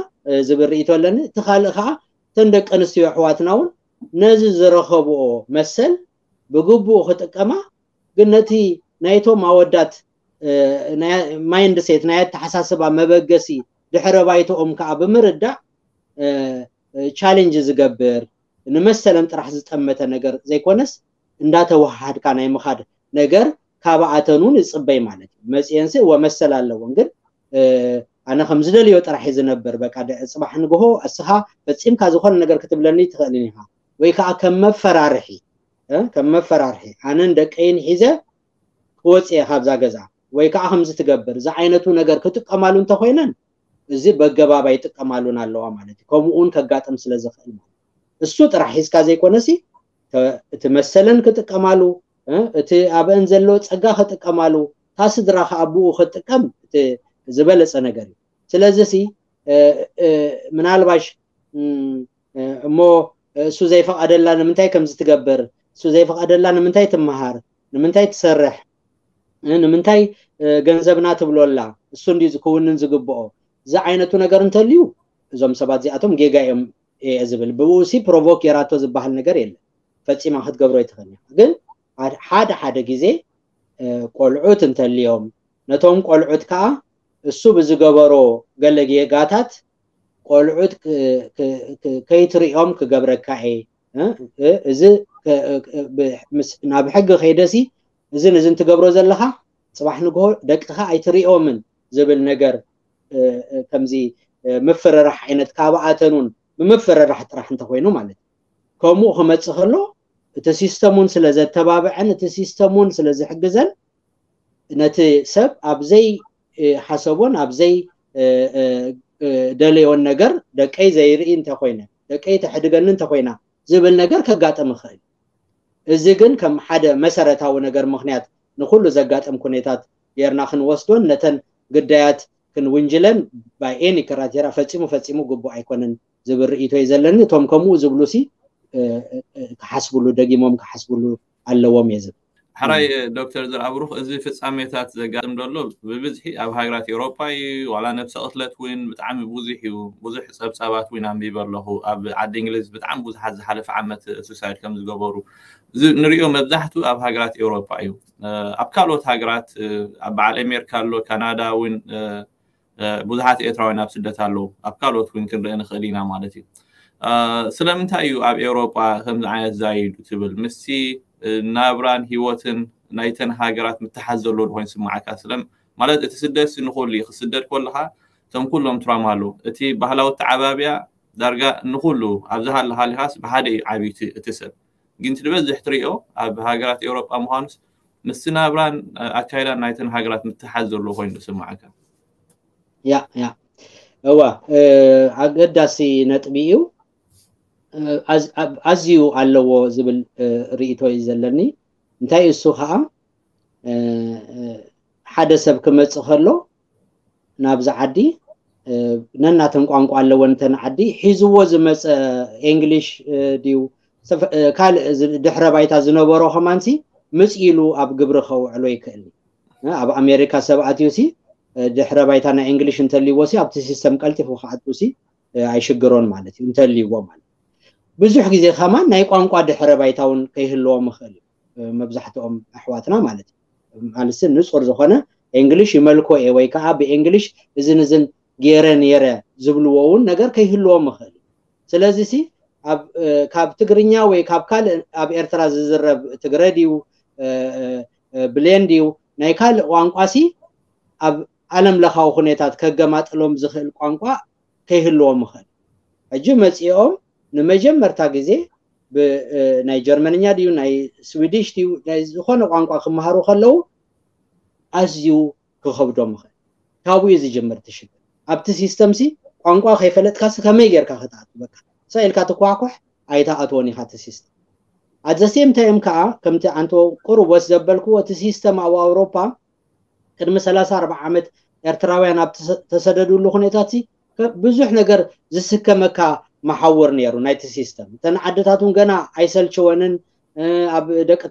ዝብል ኣለኒ። እቲ ካልእ ከዓ እተን ደቂ ኣንስትዮ ኣሕዋትና እውን ነዚ ዝረከብኦ መሰል ብግቡኡ ክጥቀማ ግን ነቲ ናይቶም ኣወዳት mind ናይ ኣተሓሳስባ መበገሲ ድሕረ ባይቶኦም ከዓ ብምርዳእ challenge ዝገብር ንመሰለን ጥራሕ ዝጠመተ ነገር ዘይኮነስ እንዳተዋሃድካ ናይ ምኻድ ነገር ካብኣተን እውን ይፅበይ ማለት እዩ። መፅአንሲ ወመሰል ኣለዎን ግን ኣነ ከም ዝደልዮ ጥራሕ እዩ ዝነብር በቃ ፅባሕ ንግሆ እስኻ ፈፂምካ ዝኾነ ነገር ክትብለኒ ትኽእልን ኢኻ። ወይ ከዓ ከም መፈራርሒ ከም መፈራርሒ። ኣነን ደቀይን ሒዘ ክወፅየ ካብዛ ገዛ። ወይ ከዓ ከምዚ ትገብር። እዚ ዓይነቱ ነገር ክጥቀማሉ እንተኮይነን እዚ በገባባ ይጥቀማሉን ኣለዋ ማለት እዩ። ከምኡውን ከጋጥም ስለ ማለት እሱ ጥራሕ ሒዝካ ዘይኮነሲ እቲ መሰለን ክጥቀማሉ እቲ ኣብአን ዘሎ ፀጋ ክጥቀማሉ እታ ስድራ ከዓ ብኡ ክጥቀም ዝበለፀ ነገር እዩ። ስለዚ ሲ ምናልባሽ እሞ እሱ ዘይፈቀደላ ንምንታይ ከምዚ ትገብር እሱ ዘይፈቀደላ ንምንታይ ትመሃር ንምንታይ ትሰርሕ ንምንታይ ገንዘብና ትብሎላ እሱ እንዲ ዝክውንን ዝግብኦ እዚ ዓይነቱ ነገር እንተልዩ እዞም ሰባት እዚኣቶም ጌጋ እዮም እየ ዝብል። ብኡሲ provoke ጌራቶ ዝበሃል ነገር የለን ፈፂማ ክትገብሮ ይትኽእል ግን ሓደ ሓደ ግዜ ቆልዑት እንተልዮም ነቶም ቆልዑት ከዓ እሱ ብዝገበሮ ገለ ጌጋታት ቆልዑት ከይትሪኦም ክገብረካ እየ እዚ ናብ ሕጊ ከይደሲ እዚ ንዚ እንትገብሮ ዘለካ ፅባሕ ንግሆ ደቅካ ኣይትሪኦምን ዝብል ነገር ከምዚ ምፍርራሕ ዓይነት ካብኣተን እውን ብምፍርራሕ ጥራሕ እንተኮይኑ ማለት እዩ። ከምኡ ክመፅእ ከሎ እቲ system ውን ስለ ዘተባብዐን እቲ system ውን ስለ ዝሕግዘን ነቲ ሰብ ኣብዘይ ሓሰቦን ኣብዘይ ደለዮን ነገር ደቀይ ዘይርኢ እንተኮይነ ደቀይ ተሕድገኒ እንተኮይና ዝብል ነገር ከጋጥም ይኽእል። እዚ ግን ከም ሓደ መሰረታዊ ነገር ምክንያት ንኩሉ ዘጋጥም ኩነታት ጌርና ክንወስዶን ነተን ግዳያት ክንውንጅለን by any criteria ፈፂሙ ፈፂሙ ግቡእ ኣይኮነን ዝብል ርእቶ እዩ ዘለኒ። እቶም ከምኡ ዝብሉ ሲ ክሓስብሉ ደጊሞም ክሓስብሉ ኣለዎም እየ ዝብል ሕራይ ዶክተር ዝርአብሩኽ እዚ ፍፃሜታት ዘጋጥም ደሎ ብብዝሒ ኣብ ሃገራት ኤውሮፓ እዩ። ዋላ ነብሰ ቅትለት እውን ብጣዕሚ ብዙሕ እዩ። ብዙሕ ፀብፃባት እውን ኣንቢበ ኣለኹ። ኣብ ዓዲ እንግሊዝ ብጣዕሚ ብዙሓት ዝሓለፈ ዓመት suicide ከም ዝገበሩ ንሪኦ መብዛሕትኡ ኣብ ሃገራት ኤውሮፓ እዩ። ኣብ ካልኦት ሃገራት ኣብ በዓል ኣሜሪካ ኣሎ ካናዳ እውን ብዙሓት ኤርትራውያን ኣብ ስደት ኣለዉ። ኣብ ካልኦት እውን ክንርኢ ንኽእል ኢና ማለት እዩ። ስለምንታይ እዩ ኣብ ኤውሮፓ ከምዚ ዓይነት ዛይዱ ትብል? ምስቲ ናብራን ሂወትን ናይተን ሃገራት ምትሓዝ ዘሎ ኮይኑ ስማዓካ ስለም ማለት እቲ ስደት ንኩሉ እዩ። ክስደድ ከለካ እቶም ኩሎም ትራማ ኣለዉ እቲ ባህላዊ ተዓባብያ ዳርጋ ንኩሉ ኣብዚ ሃለካ ሃሊካስ ብሓደ እዩ ዓብይቲ እቲ ሰብ። ግን ትበዝሕ ትሪኦ ኣብ ሃገራት ኤውሮጳ ምኳኑስ ምስቲ ናብራን ኣካይዳን ናይተን ሃገራት ምትሓዝ ዘሎ ኮይኑ ስማዓካ ያ ያ እዋ ኣገዳሲ ነጥቢ እዩ ኣዝዩ ኣለዎ ዝብል ርእቶ እዩ ዘለኒ። እንታይ እሱ ከዓ ሓደ ሰብ ክመፅእ ከሎ ናብዚ ዓዲ ነናተን ቋንቋ ኣለወን ተን ዓዲ ሒዝዎ ዝመፀ English ድዩ ካልእ ድሕረ ባይታ ዝነበሮ ከማንሲ ምፅኢሉ ኣብ ግብሪ ከውዕሎ ይክእል ኣብ ኣሜሪካ ሰብኣትዩ ሲ ድሕረ ባይታ ናይ English እንተልይዎ ሲ ኣብቲ system ቀልጢፉ ክኣቱ ሲ ኣይሽግሮን ማለት እዩ እንተልይዎ ማለት ብዙሕ ግዜ ከማ ናይ ቋንቋ ድሕረ ባይታ እውን ከይህልዎም ይኽእል እዩ መብዛሕትኦም ኣሕዋትና ማለት እዩ። ማለት ንፁር ዝኮነ English ይመልኮ እየ ወይ ከዓ ብ English እዝን እዝን ገይረ ነይረ ዝብልዎ እውን ነገር ከይህልዎም ይኽእል እዩ። ስለዚ ሲ ካብ ትግርኛ ወይ ካብ ካልእ ኣብ ኤርትራ ዝዝረብ ትግረ ድዩ ብሌን ድዩ ናይ ካልእ ቋንቋ ሲ ኣብ ዓለም ለኻዊ ኩነታት ከገማጥሎም ዝኽእል ቋንቋ ከይህልዎም ይኽእል ሕጂ መፂኦም ንመጀመርታ ግዜ ናይ ጀርመንኛ ድዩ ናይ Swedish ድዩ ናይ ዝኮነ ቋንቋ ክመሃሩ ከለዉ ኣዝዩ ክከብዶም ይኽእል። ካብኡ እዩ ዝጅምር ትሽግር ኣብቲ system ሲ ቋንቋ ከይፈለጥካሲ ከመይ ጌርካ ክትኣቱ? በቃ ሰኢልካ ትኳኩሕ ኣይተኣትዎን ኢካ እቲ system። At the same time ከዓ ከምቲ ኣንተ ወስ ዘበልክዎ እቲ system ኣብ ኣውሮፓ ቅድሚ 34 ዓመት ኤርትራውያን ኣብ ተሰደድሉ ኩነታት ብዙሕ ነገር ዝስከመካ መሓውር ነይሩ ናይቲ system። እተን ዓድታት እውን ገና ኣይሰልችወንን ኣብ ደቂ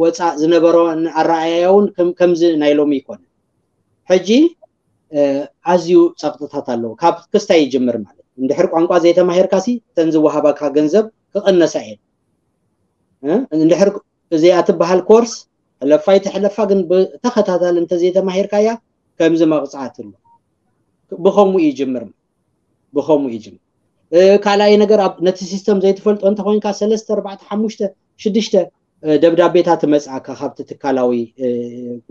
ወፃእ ዝነበሮ ኣረኣያ እውን ከምዚ ናይ ሎሚ ይኮነ ሕጂ ኣዝዩ ፀቅጥታት ኣለዎ። ካብ ክስታይ ይጅምር ማለት እንድሕር ቋንቋ ዘይተማሂርካ ሲ እተን ዝወሃበካ ገንዘብ ክቕነሳ እየን። እንድሕር እዚኣ ትበሃል ኮርስ ሕለፋይ ትሕለፋ ግን ብተኸታታሊ እንተዘይተማሂርካያ ከምዚ መቕፃዕት ኣሎ። ብከምኡ ይጅምር ብከምኡ ይጅምር ካልኣይ ነገር ነቲ system ዘይትፈልጦ እንተኮይንካ ሰለስተ ኣርባዕተ ሓሙሽተ ሽዱሽተ ደብዳቤታት መፅኣካ ካብቲ ትካላዊ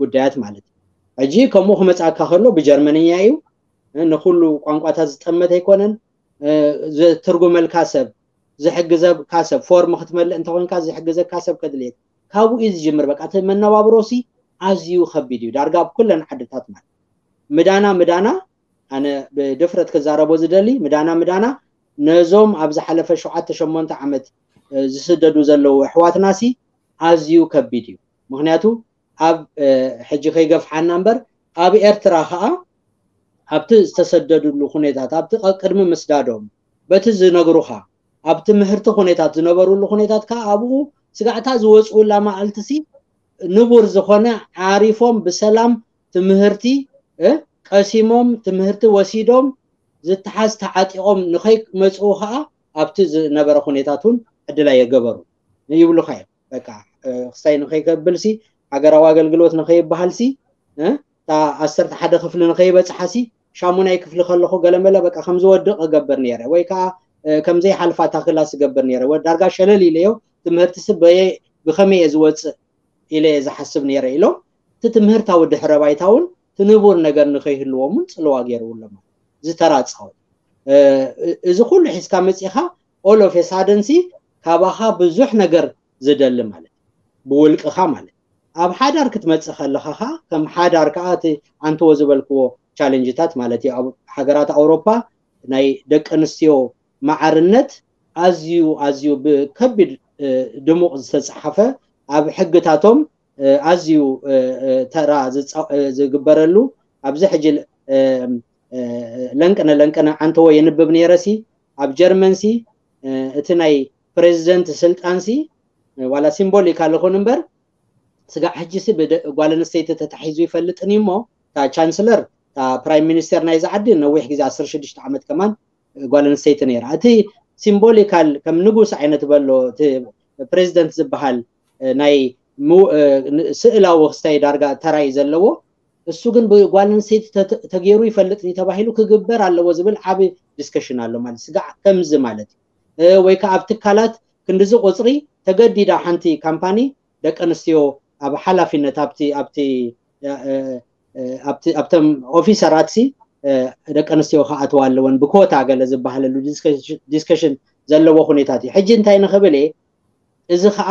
ጉዳያት ማለት እዩ። ሕጂ ከምኡ ክመፅኣካ ከሎ ብጀርመንኛ እዩ። ንኩሉ ቋንቋታት ዝጠመት ኣይኮነን። ዝትርጉመልካ ሰብ ዝሕግዘካ ሰብ form ክትመልእ እንተኮይንካ ዝሕግዘካ ሰብ ከድልየት። ካብኡ እዩ ዝጅምር። በቃ እቲ መነባብሮሲ ኣዝዩ ከቢድ እዩ። ዳርጋ ኩለን ዓድታት ማለት ምዳና ምዳና ኣነ ብድፍረት ክዛረቦ ዝደሊ ምዳና ምዳና ነዞም ኣብ ዝሓለፈ ሸውዓተ ሸሞንተ ዓመት ዝስደዱ ዘለው ኣሕዋትና ሲ ኣዝዩ ከቢድ እዩ። ምክንያቱ ኣብ ሕጂ ከይገፍሓና እምበር ኣብ ኤርትራ ከዓ ኣብቲ ዝተሰደድሉ ኩነታት ኣብቲ ቅድሚ ምስዳዶም በቲ ዝነግሩካ ኣብቲ ምህርቲ ኩነታት ዝነበሩሉ ኩነታት ከዓ ኣብኡ ስጋዕታ ዝወፅኡላ መዓልቲ ሲ ንቡር ዝኮነ ዓሪፎም ብሰላም ትምህርቲ ቀሲሞም ትምህርቲ ወሲዶም ዝተሓዝ ተዓጢቆም ንከይመፅኡ ከዓ ኣብቲ ዝነበረ ኩነታት እውን ዕድላይ የገበሩ ይብሉካ እዮም። በቃ ክስታይ ንከይከብል ሲ ሃገራዊ ኣገልግሎት ንከይበሃል ሲ እታ ዓሰርተ ሓደ ክፍሊ ንከይበፅሓ ሲ ሻሙናይ ክፍሊ ከለኩ ገለመለ በቃ ከም ዝወድቕ እገብር ነይረ። ወይ ከዓ ከምዘይ ሓልፋ እታ class ዝገብር ነይረ። ዳርጋ ሸለል ኢለዮ ትምህርቲ ስ ብከመይ እየ ዝወፅእ ኢለ እየ ዝሓስብ ነይረ ኢሎም። እቲ ትምህርታዊ ድሕረ ባይታ እውን ትንቡር ነገር ንከይህልዎምን ፅልዋ ገይርውሎም ዝተራፀወ እዚ ኩሉ ሒዝካ መፂኻ all of a sudden ሲ ካባኻ ብዙሕ ነገር ዝደሊ ማለት ብውልቅኻ ማለት ኣብ ሓዳር ክትመፅእ ከለካ ከም ሓዳር ከዓ እቲ ኣንትዎ ዝበልክዎ challenge ታት ማለት እዩ። ኣብ ሃገራት ኣውሮፓ ናይ ደቂ ኣንስትዮ ማዕርነት ኣዝዩ ኣዝዩ ብከቢድ ድሙቕ ዝተፀሓፈ ኣብ ሕግታቶም ኣዝዩ ተራ ዝግበረሉ ኣብዚ ሕጂ ለንቅነ ለንቅነ ዓንተዎ የንብብ ነረሲ ኣብ ጀርመንሲ እቲ ናይ ፕሬዚደንት ስልጣንሲ ዋላ symbolic ኣለኹን እምበር ስጋዕ ሕጂሲ ጓል ኣንስተይቲ ተታሒዙ ይፈልጥን እሞ እታ ቻንስለር እታ prime minister ናይ ዝዓዲ ነዊሕ ግዜ 16 ዓመት ከማን ጓል ኣንስተይቲ ነይራ። እቲ symbolical ከም ንጉስ ዓይነት በሎ እቲ ፕሬዚደንት ዝበሃል ናይ ስእላዊ ክስታይ ዳርጋ ተራይ ዘለዎ እሱ ግን ብጓል ኣንስተይቲ ተገይሩ ይፈልጥ ተባሂሉ ክግበር ኣለዎ ዝብል ዓብ discussion ኣሎ ማለት ስጋዕ ከምዚ ማለት እዩ ወይ ከዓ ኣብ ትካላት ክንዲዚ ቁፅሪ ተገዲዳ ሓንቲ company ደቂ ኣንስትዮ ኣብ ሓላፊነት ኣብቲ officer ኣት ደቂ ኣንስትዮ ከኣትዋ ኣለወን ብኮታ ገለ ዝበሃለሉ discussion ዘለዎ ኩነታት እዩ ሕጂ እንታይ ንክብል እዚ ከዓ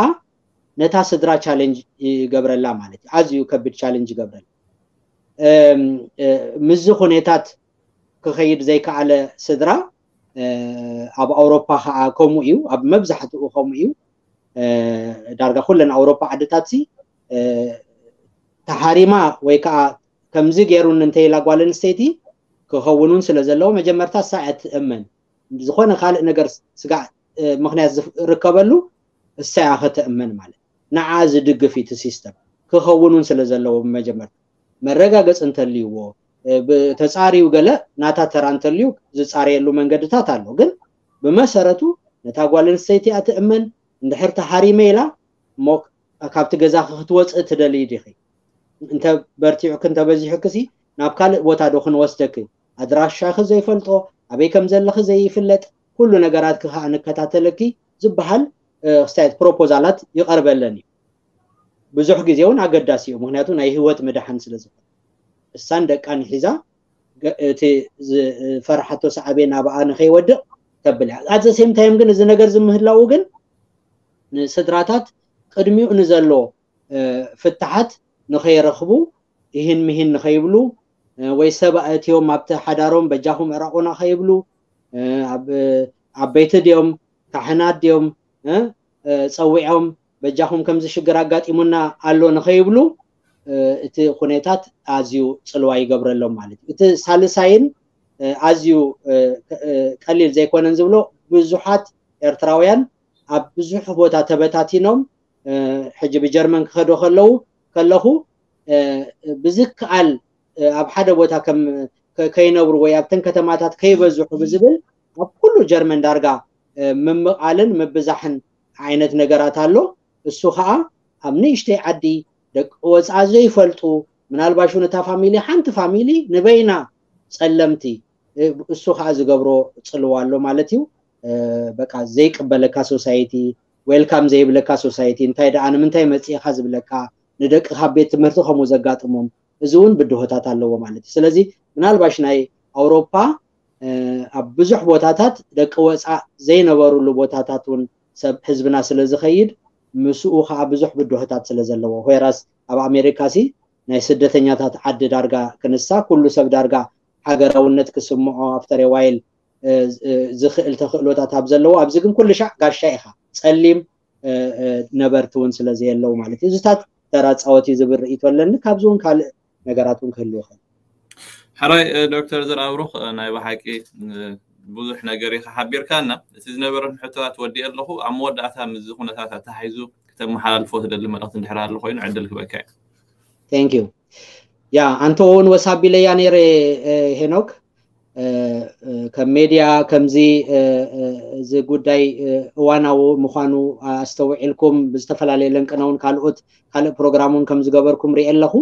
ነታ ስድራ challenge ይገብረላ ማለት እዩ። ኣዝዩ ከቢድ challenge ይገብረላ ምዚ ኩነታት ክኸይድ ዘይከኣለ ስድራ ኣብ ኣውሮፓ ከዓ ከምኡ እዩ ኣብ መብዛሕትኡ ከምኡ እዩ። ዳርጋ ኩለን ኣውሮፓ ዓድታት ተሓሪማ ወይ ከዓ ከምዚ ገይሩን እንተኢላ ጓል ኣንስተይቲ ክኸውኑን ስለ ዘለዎ መጀመርታ እያ ትእመን ዝኾነ ካልእ ነገር ስጋዕ ምክንያት ዝርከበሉ እሳያ ክትእመን ማለት። ንዓ ዝድግፍ እቲ system ክኸውኑን ስለ ዘለዎ ብመጀመርታ መረጋገፂ እንተልይዎ። ተፃሪዩ ገለ ናታ ተራ እንተልዩ ዝፃርየሉ መንገድታት ኣሎ ግን ብመሰረቱ ነታ ጓል ኣንስተይቲ እያ ትእመን እንድሕር ተሓሪመ ኢላ እሞ ካብቲ ገዛ ክትወፅእ ትደሊ ዲኺ። እንተ በርቲዑክ እንተበዚሑክሲ ናብ ካልእ ቦታ ዶ ክንወስደክ ኣድራሻኺ ዘይፈልጦ ኣበይ ከም ዘለኺ ዘይፍለጥ ኩሉ ነገራት ከዓ ንከታተለኪ ዝበሃል ክስታየት proposal ኣት ይቀርበለን እዩ ብዙሕ ግዜ እውን ኣገዳሲ እዩ። ምክንያቱ ናይ ሂወት ምድሓን ስለ ዝኮነ እሳን ደቃን ሒዛ እቲ ዝፈርሓቶ ሰዓበ ናብኣ ንከይወድቕ ተብል እያ። at the same time ግን እዚ ነገር ዝምህላው ግን ንስድራታት ቅድሚኡ ንዘሎ ፍትሓት ንከይረኽቡ ይህን ምሂን ንከይብሉ ወይ ሰብኣትዮም ኣብቲ ሓዳሮም በጃኹም ዕራቁና ከይብሉ ዓበይቲ ድዮም ካሕናት ድዮም ፀዊዖም በጃኹም ከምዚ ሽግር ኣጋጢሙና ኣሎ ንከይብሉ እቲ ኩነታት ኣዝዩ ፅልዋ ይገብረሎም ማለት እዩ። እቲ ሳልሳይን ኣዝዩ ቀሊል ዘይኮነን ዝብሎ ብዙሓት ኤርትራውያን ኣብ ብዙሕ ቦታ ተበታቲኖም ሕጂ ብጀርመን ክኸዶ ከለዉ ከለኹ ብዝከኣል ኣብ ሓደ ቦታ ከይነብሩ ወይ ኣብተን ከተማታት ከይበዝሑ ብዝብል ኣብ ኩሉ ጀርመን ዳርጋ ምምቃልን ምብዛሕን ዓይነት ነገራት ኣሎ እሱ ከዓ ኣብ ንእሽተይ ዓዲ ደቂ ወፃ ዘይፈልጡ ምናልባሽ ነታ family ሓንቲ family ንበይና ፀለምቲ እሱ ከዓ ዝገብሮ ፅልዋ ኣሎ ማለት እዩ። በቃ ዘይቅበለካ society welcome ዘይብለካ society እንታይ ደኣ ንምንታይ መፅኢካ ዝብለካ ንደቅካ ቤት ትምህርቲ ከምኡ ዘጋጥሞም እዚ እውን ብድሆታት ኣለዎ ማለት እዩ። ስለዚ ምናልባሽ ናይ ኣውሮፓ ኣብ ብዙሕ ቦታታት ደቂ ወፃእ ዘይነበሩሉ ቦታታት እውን ሰብ ህዝብና ስለ ምስኡ ከዓ ብዙሕ ብድሆታት ስለ ዘለዎ ወይራስ ኣብ ኣሜሪካ ሲ ናይ ስደተኛታት ዓዲ ዳርጋ ክንሳ ኩሉ ሰብ ዳርጋ ሃገራውነት ክስምዖ after while ዝኽእል ተኽእሎታት ኣብ ዘለዎ ኣብዚ ግን ኩሉ ሻዕ ጋሻ ኢኻ ፀሊም ነበርቲ እውን ስለዘየለው ማለት እዩ። እዚታት እዩ ዝብል ርእቶ ኣለኒ። ካብዚ እውን ካልእ ነገራት እውን ክህልው ሕራይ ዶክተር ዝራብሩኽ ናይ ብሓቂ ብዙሕ ነገር ኢኻ ሓቢርካና እቲ ዝነበረን ሕቶታት ወዲእ ኣለኹ ኣብ መወዳእታ ምዚ ኩነታት ተሓሒዙ ክተመሓላልፎ ትደሊ መልእክቲ እንድሕር ኣሎ ኮይኑ ዕድል ክበካ እዩ። thank you yeah አንተ እውን ወሳቢለያ ነይረ ሄኖክ? ከም ሜድያ ከምዚ እዚ ጉዳይ እዋናዊ ምኳኑ ኣስተውዒልኩም ብዝተፈላለየ ለንቅነ እውን ካልኦት ካልእ ፕሮግራም እውን ከም ዝገበርኩም ሪአ ኣለኹ?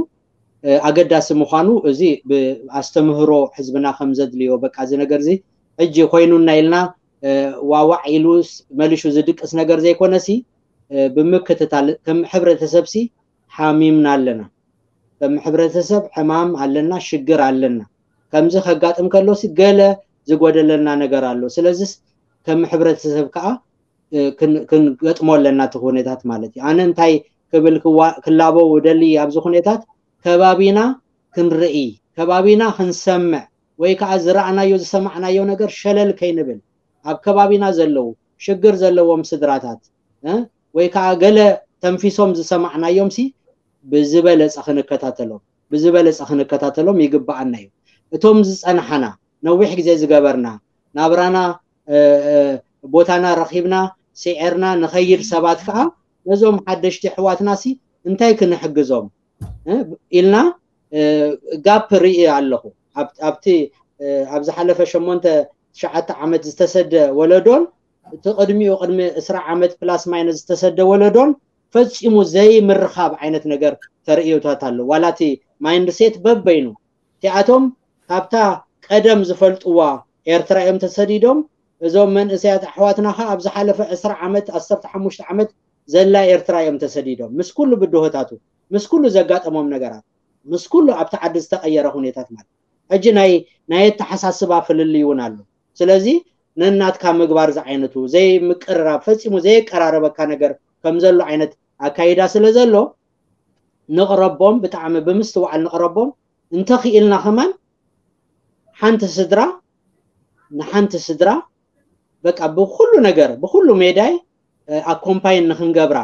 ኣገዳሲ ምኳኑ እዚ ብኣስተምህሮ ሕዝብና ከም ዘድልዮ በቃ እዚ ነገር እዚ ሕጂ ኮይኑና ኢልና ዋዋዕ ኢሉ መሊሹ ዝድቅስ ነገር ዘይኮነሲ ብምክትታል ከም ሕብረተሰብ ሲ ሓሚምና ኣለና። ከም ሕብረተሰብ ሕማም ኣለና ሽግር ኣለና። ከምዚ ከጋጥም ከሎሲ ገለ ዝጎደለና ነገር ኣሎ። ስለዚ ከም ሕብረተሰብ ከዓ ክንገጥሞ ኣለና እቲ ኩነታት ማለት እዩ። ኣነ እንታይ ክብል ክላቦ ውደሊ ኣብዚ ኩነታት ከባቢና ክንርኢ ከባቢና ክንሰምዕ ወይ ከዓ ዝረኣናዮ ዝሰማዕናዮ ነገር ሸለል ከይንብል ኣብ ከባቢና ዘለው ሽግር ዘለዎም ስድራታት ወይ ከዓ ገለ ተንፊሶም ዝሰማዕናዮም ሲ ብዝበለፀ ክንከታተሎም ብዝበለፀ ክንከታተሎም ይግባአና እዩ። እቶም ዝፀናሓና ነዊሕ ግዜ ዝገበርና ናብራና ቦታና ረኪብና ስዒርና ንኸይድ ሰባት ከዓ ነዞም ሓደሽቲ ኣሕዋትና ሲ እንታይ ክንሕግዞም? ኢልና gap ርኢ ኣለኹ ኣብቲ ኣብ ዝሓለፈ ሸሞንተ ትሽዓተ ዓመት ዝተሰደ ወለዶን እቲ ቅድሚኡ ቅድሚ እስራ ዓመት plus minus ዝተሰደ ወለዶን ፈፂሙ ዘይምርኻብ ዓይነት ነገር ተርእዮታት ኣሎ። ዋላ እቲ mind set በበይኑ እቲኣቶም ካብታ ቀደም ዝፈልጥዋ ኤርትራ እዮም ተሰዲዶም እዞም መንእሰያት ኣሕዋትና ከዓ ኣብ ዝሓለፈ 20 ዓመት 15 ዓመት ዘላ ኤርትራ እዮም ተሰዲዶም። ምስ ኩሉ ብድሆታቱ ምስ ኩሉ ዘጋጠሞም ነገራት ምስ ኩሉ ኣብቲ ዓዲ ዝተቀየረ ሁኔታት ማለት ሕጂ ናይ ናይ ኣተሓሳስባ ፍልል እውን ኣሎ ስለዚ ነናትካ ምግባር ዝዓይነቱ ዘይምቅርራብ ፈፂሙ ዘየቀራረበካ ነገር ከም ዘሎ ዓይነት ኣካይዳ ስለ ዘሎ ንቕረቦም ብጣዕሚ ብምስትዋዓል ንቕረቦም እንተኽኢልና ኸማን ሓንቲ ስድራ ንሓንቲ ስድራ በቃ ብኩሉ ነገር ብኩሉ ሜዳይ accompany ን ንክንገብራ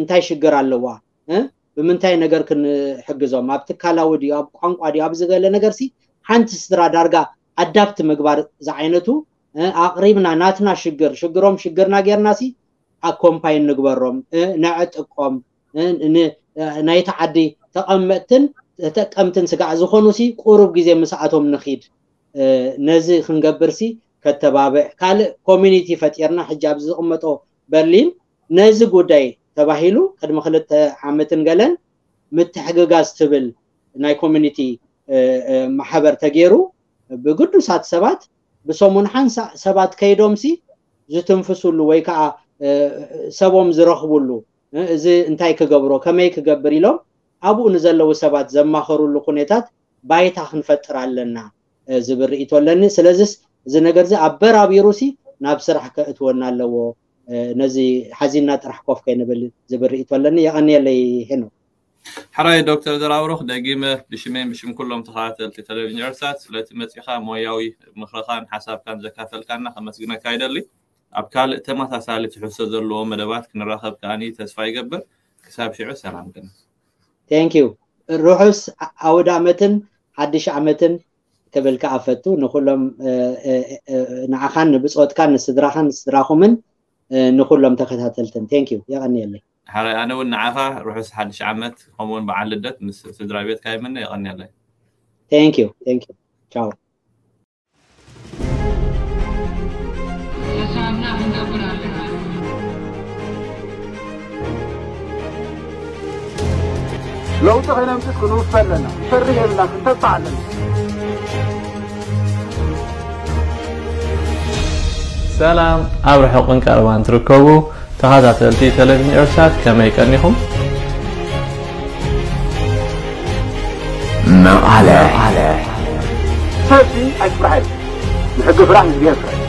እንታይ ሽግር ኣለዋ ብምንታይ ነገር ክንሕግዞም? ኣብ ትካላዊ ድዩ ኣብ ቋንቋ ድዩ ኣብ ዝገለ ነገር ሲ ሓንቲ ስድራ ዳርጋ adopt ምግባር ዝዓይነቱ ኣቅሪብና ናትና ሽግር ሽግሮም ሽግርና ጌርና ሲ ንግበሮም ነዕጥቆም ናይቲ ዓዲ ተቐመጥትን ተጠቀምትን ስጋዕ ዝኾኑ ሲ ቁሩብ ግዜ ምስኣቶም ንኺድ። ነዚ ክንገብር ሲ ከተባብዕ ካልእ community ፈጢርና ሕጂ ኣብዚ ዝቕመጦ በርሊን ነዚ ጉዳይ ተባሂሉ ቅድሚ ክልተ ዓመትን ገለን ምትሕግጋዝ ትብል ናይ community ማሕበር ተገይሩ ብግዱሳት ሰባት ብሰሙን ሓንሳእ ሰባት ከይዶም ሲ ዝትንፍስሉ ወይ ከዓ ሰቦም ዝረኽብሉ እዚ እንታይ ክገብሮ ከመይ ክገብር ኢሎም ኣብኡ ንዘለዉ ሰባት ዘማኸሩሉ ኩነታት ባይታ ክንፈጥር ኣለና ዝብል ርእቶ ኣለኒ ስለዚስ እዚ ነገር እዚ ኣበራቢሩ ሲ ናብ ስራሕ ከእትወና ኣለዎ ነዚ ሓዚና ጥራሕ ኮፍ ከይንብል ዝብል ርእቶ ኣለኒ የቐኒየለይ ሄኖ ሓራይ ዶክተር ዘራብሩኽ ደጊመ ብሽመን ብሽም ኩሎም ተኸታተልቲ ቴሌቭዥን ኤርትራት ስለቲ መፂኻ ሞያዊ ምክርኻን ሓሳብካን ዘካፈልካና ከመስግነካ ይደሊ ኣብ ካልእ ተመሳሳሊ ትሕሶ ዘለዎ መደባት ክንራኸብ ከዓኒ ተስፋ ይገብር ክሳብ ሽዑ ሰላም ግነ ቴንክ ዩ ርሑስ ኣውድ ዓመትን ሓድሽ ዓመትን ክብልካ ኣፈቱ ንኩሎም ንዓኻን ንብፆትካን ንስድራኻን ንስድራኹምን ንኩሎም ተከታተልትን ቴንክ ዩ የቐኒየለይ ሓራይ ኣነ እውን ንዓኻ ርሑስ ሓድሽ ዓመት ከምኡውን በዓል ልደት ምስ ስድራ ቤትካ ይምነ የቐኒየለይ thank you thank you ቻው ለውጥ ከይነምፅት ክንውስድ ኣለና ፈርህ የብልና ክንተስፋ ኣለና ሰላም ኣብ ርሑቕን ቀረባን ትርከቡ فهذا تلتي تلتين إرسات كما يكنهم ما على على فرحي أكبر حد نحق فرحي بيها فرحي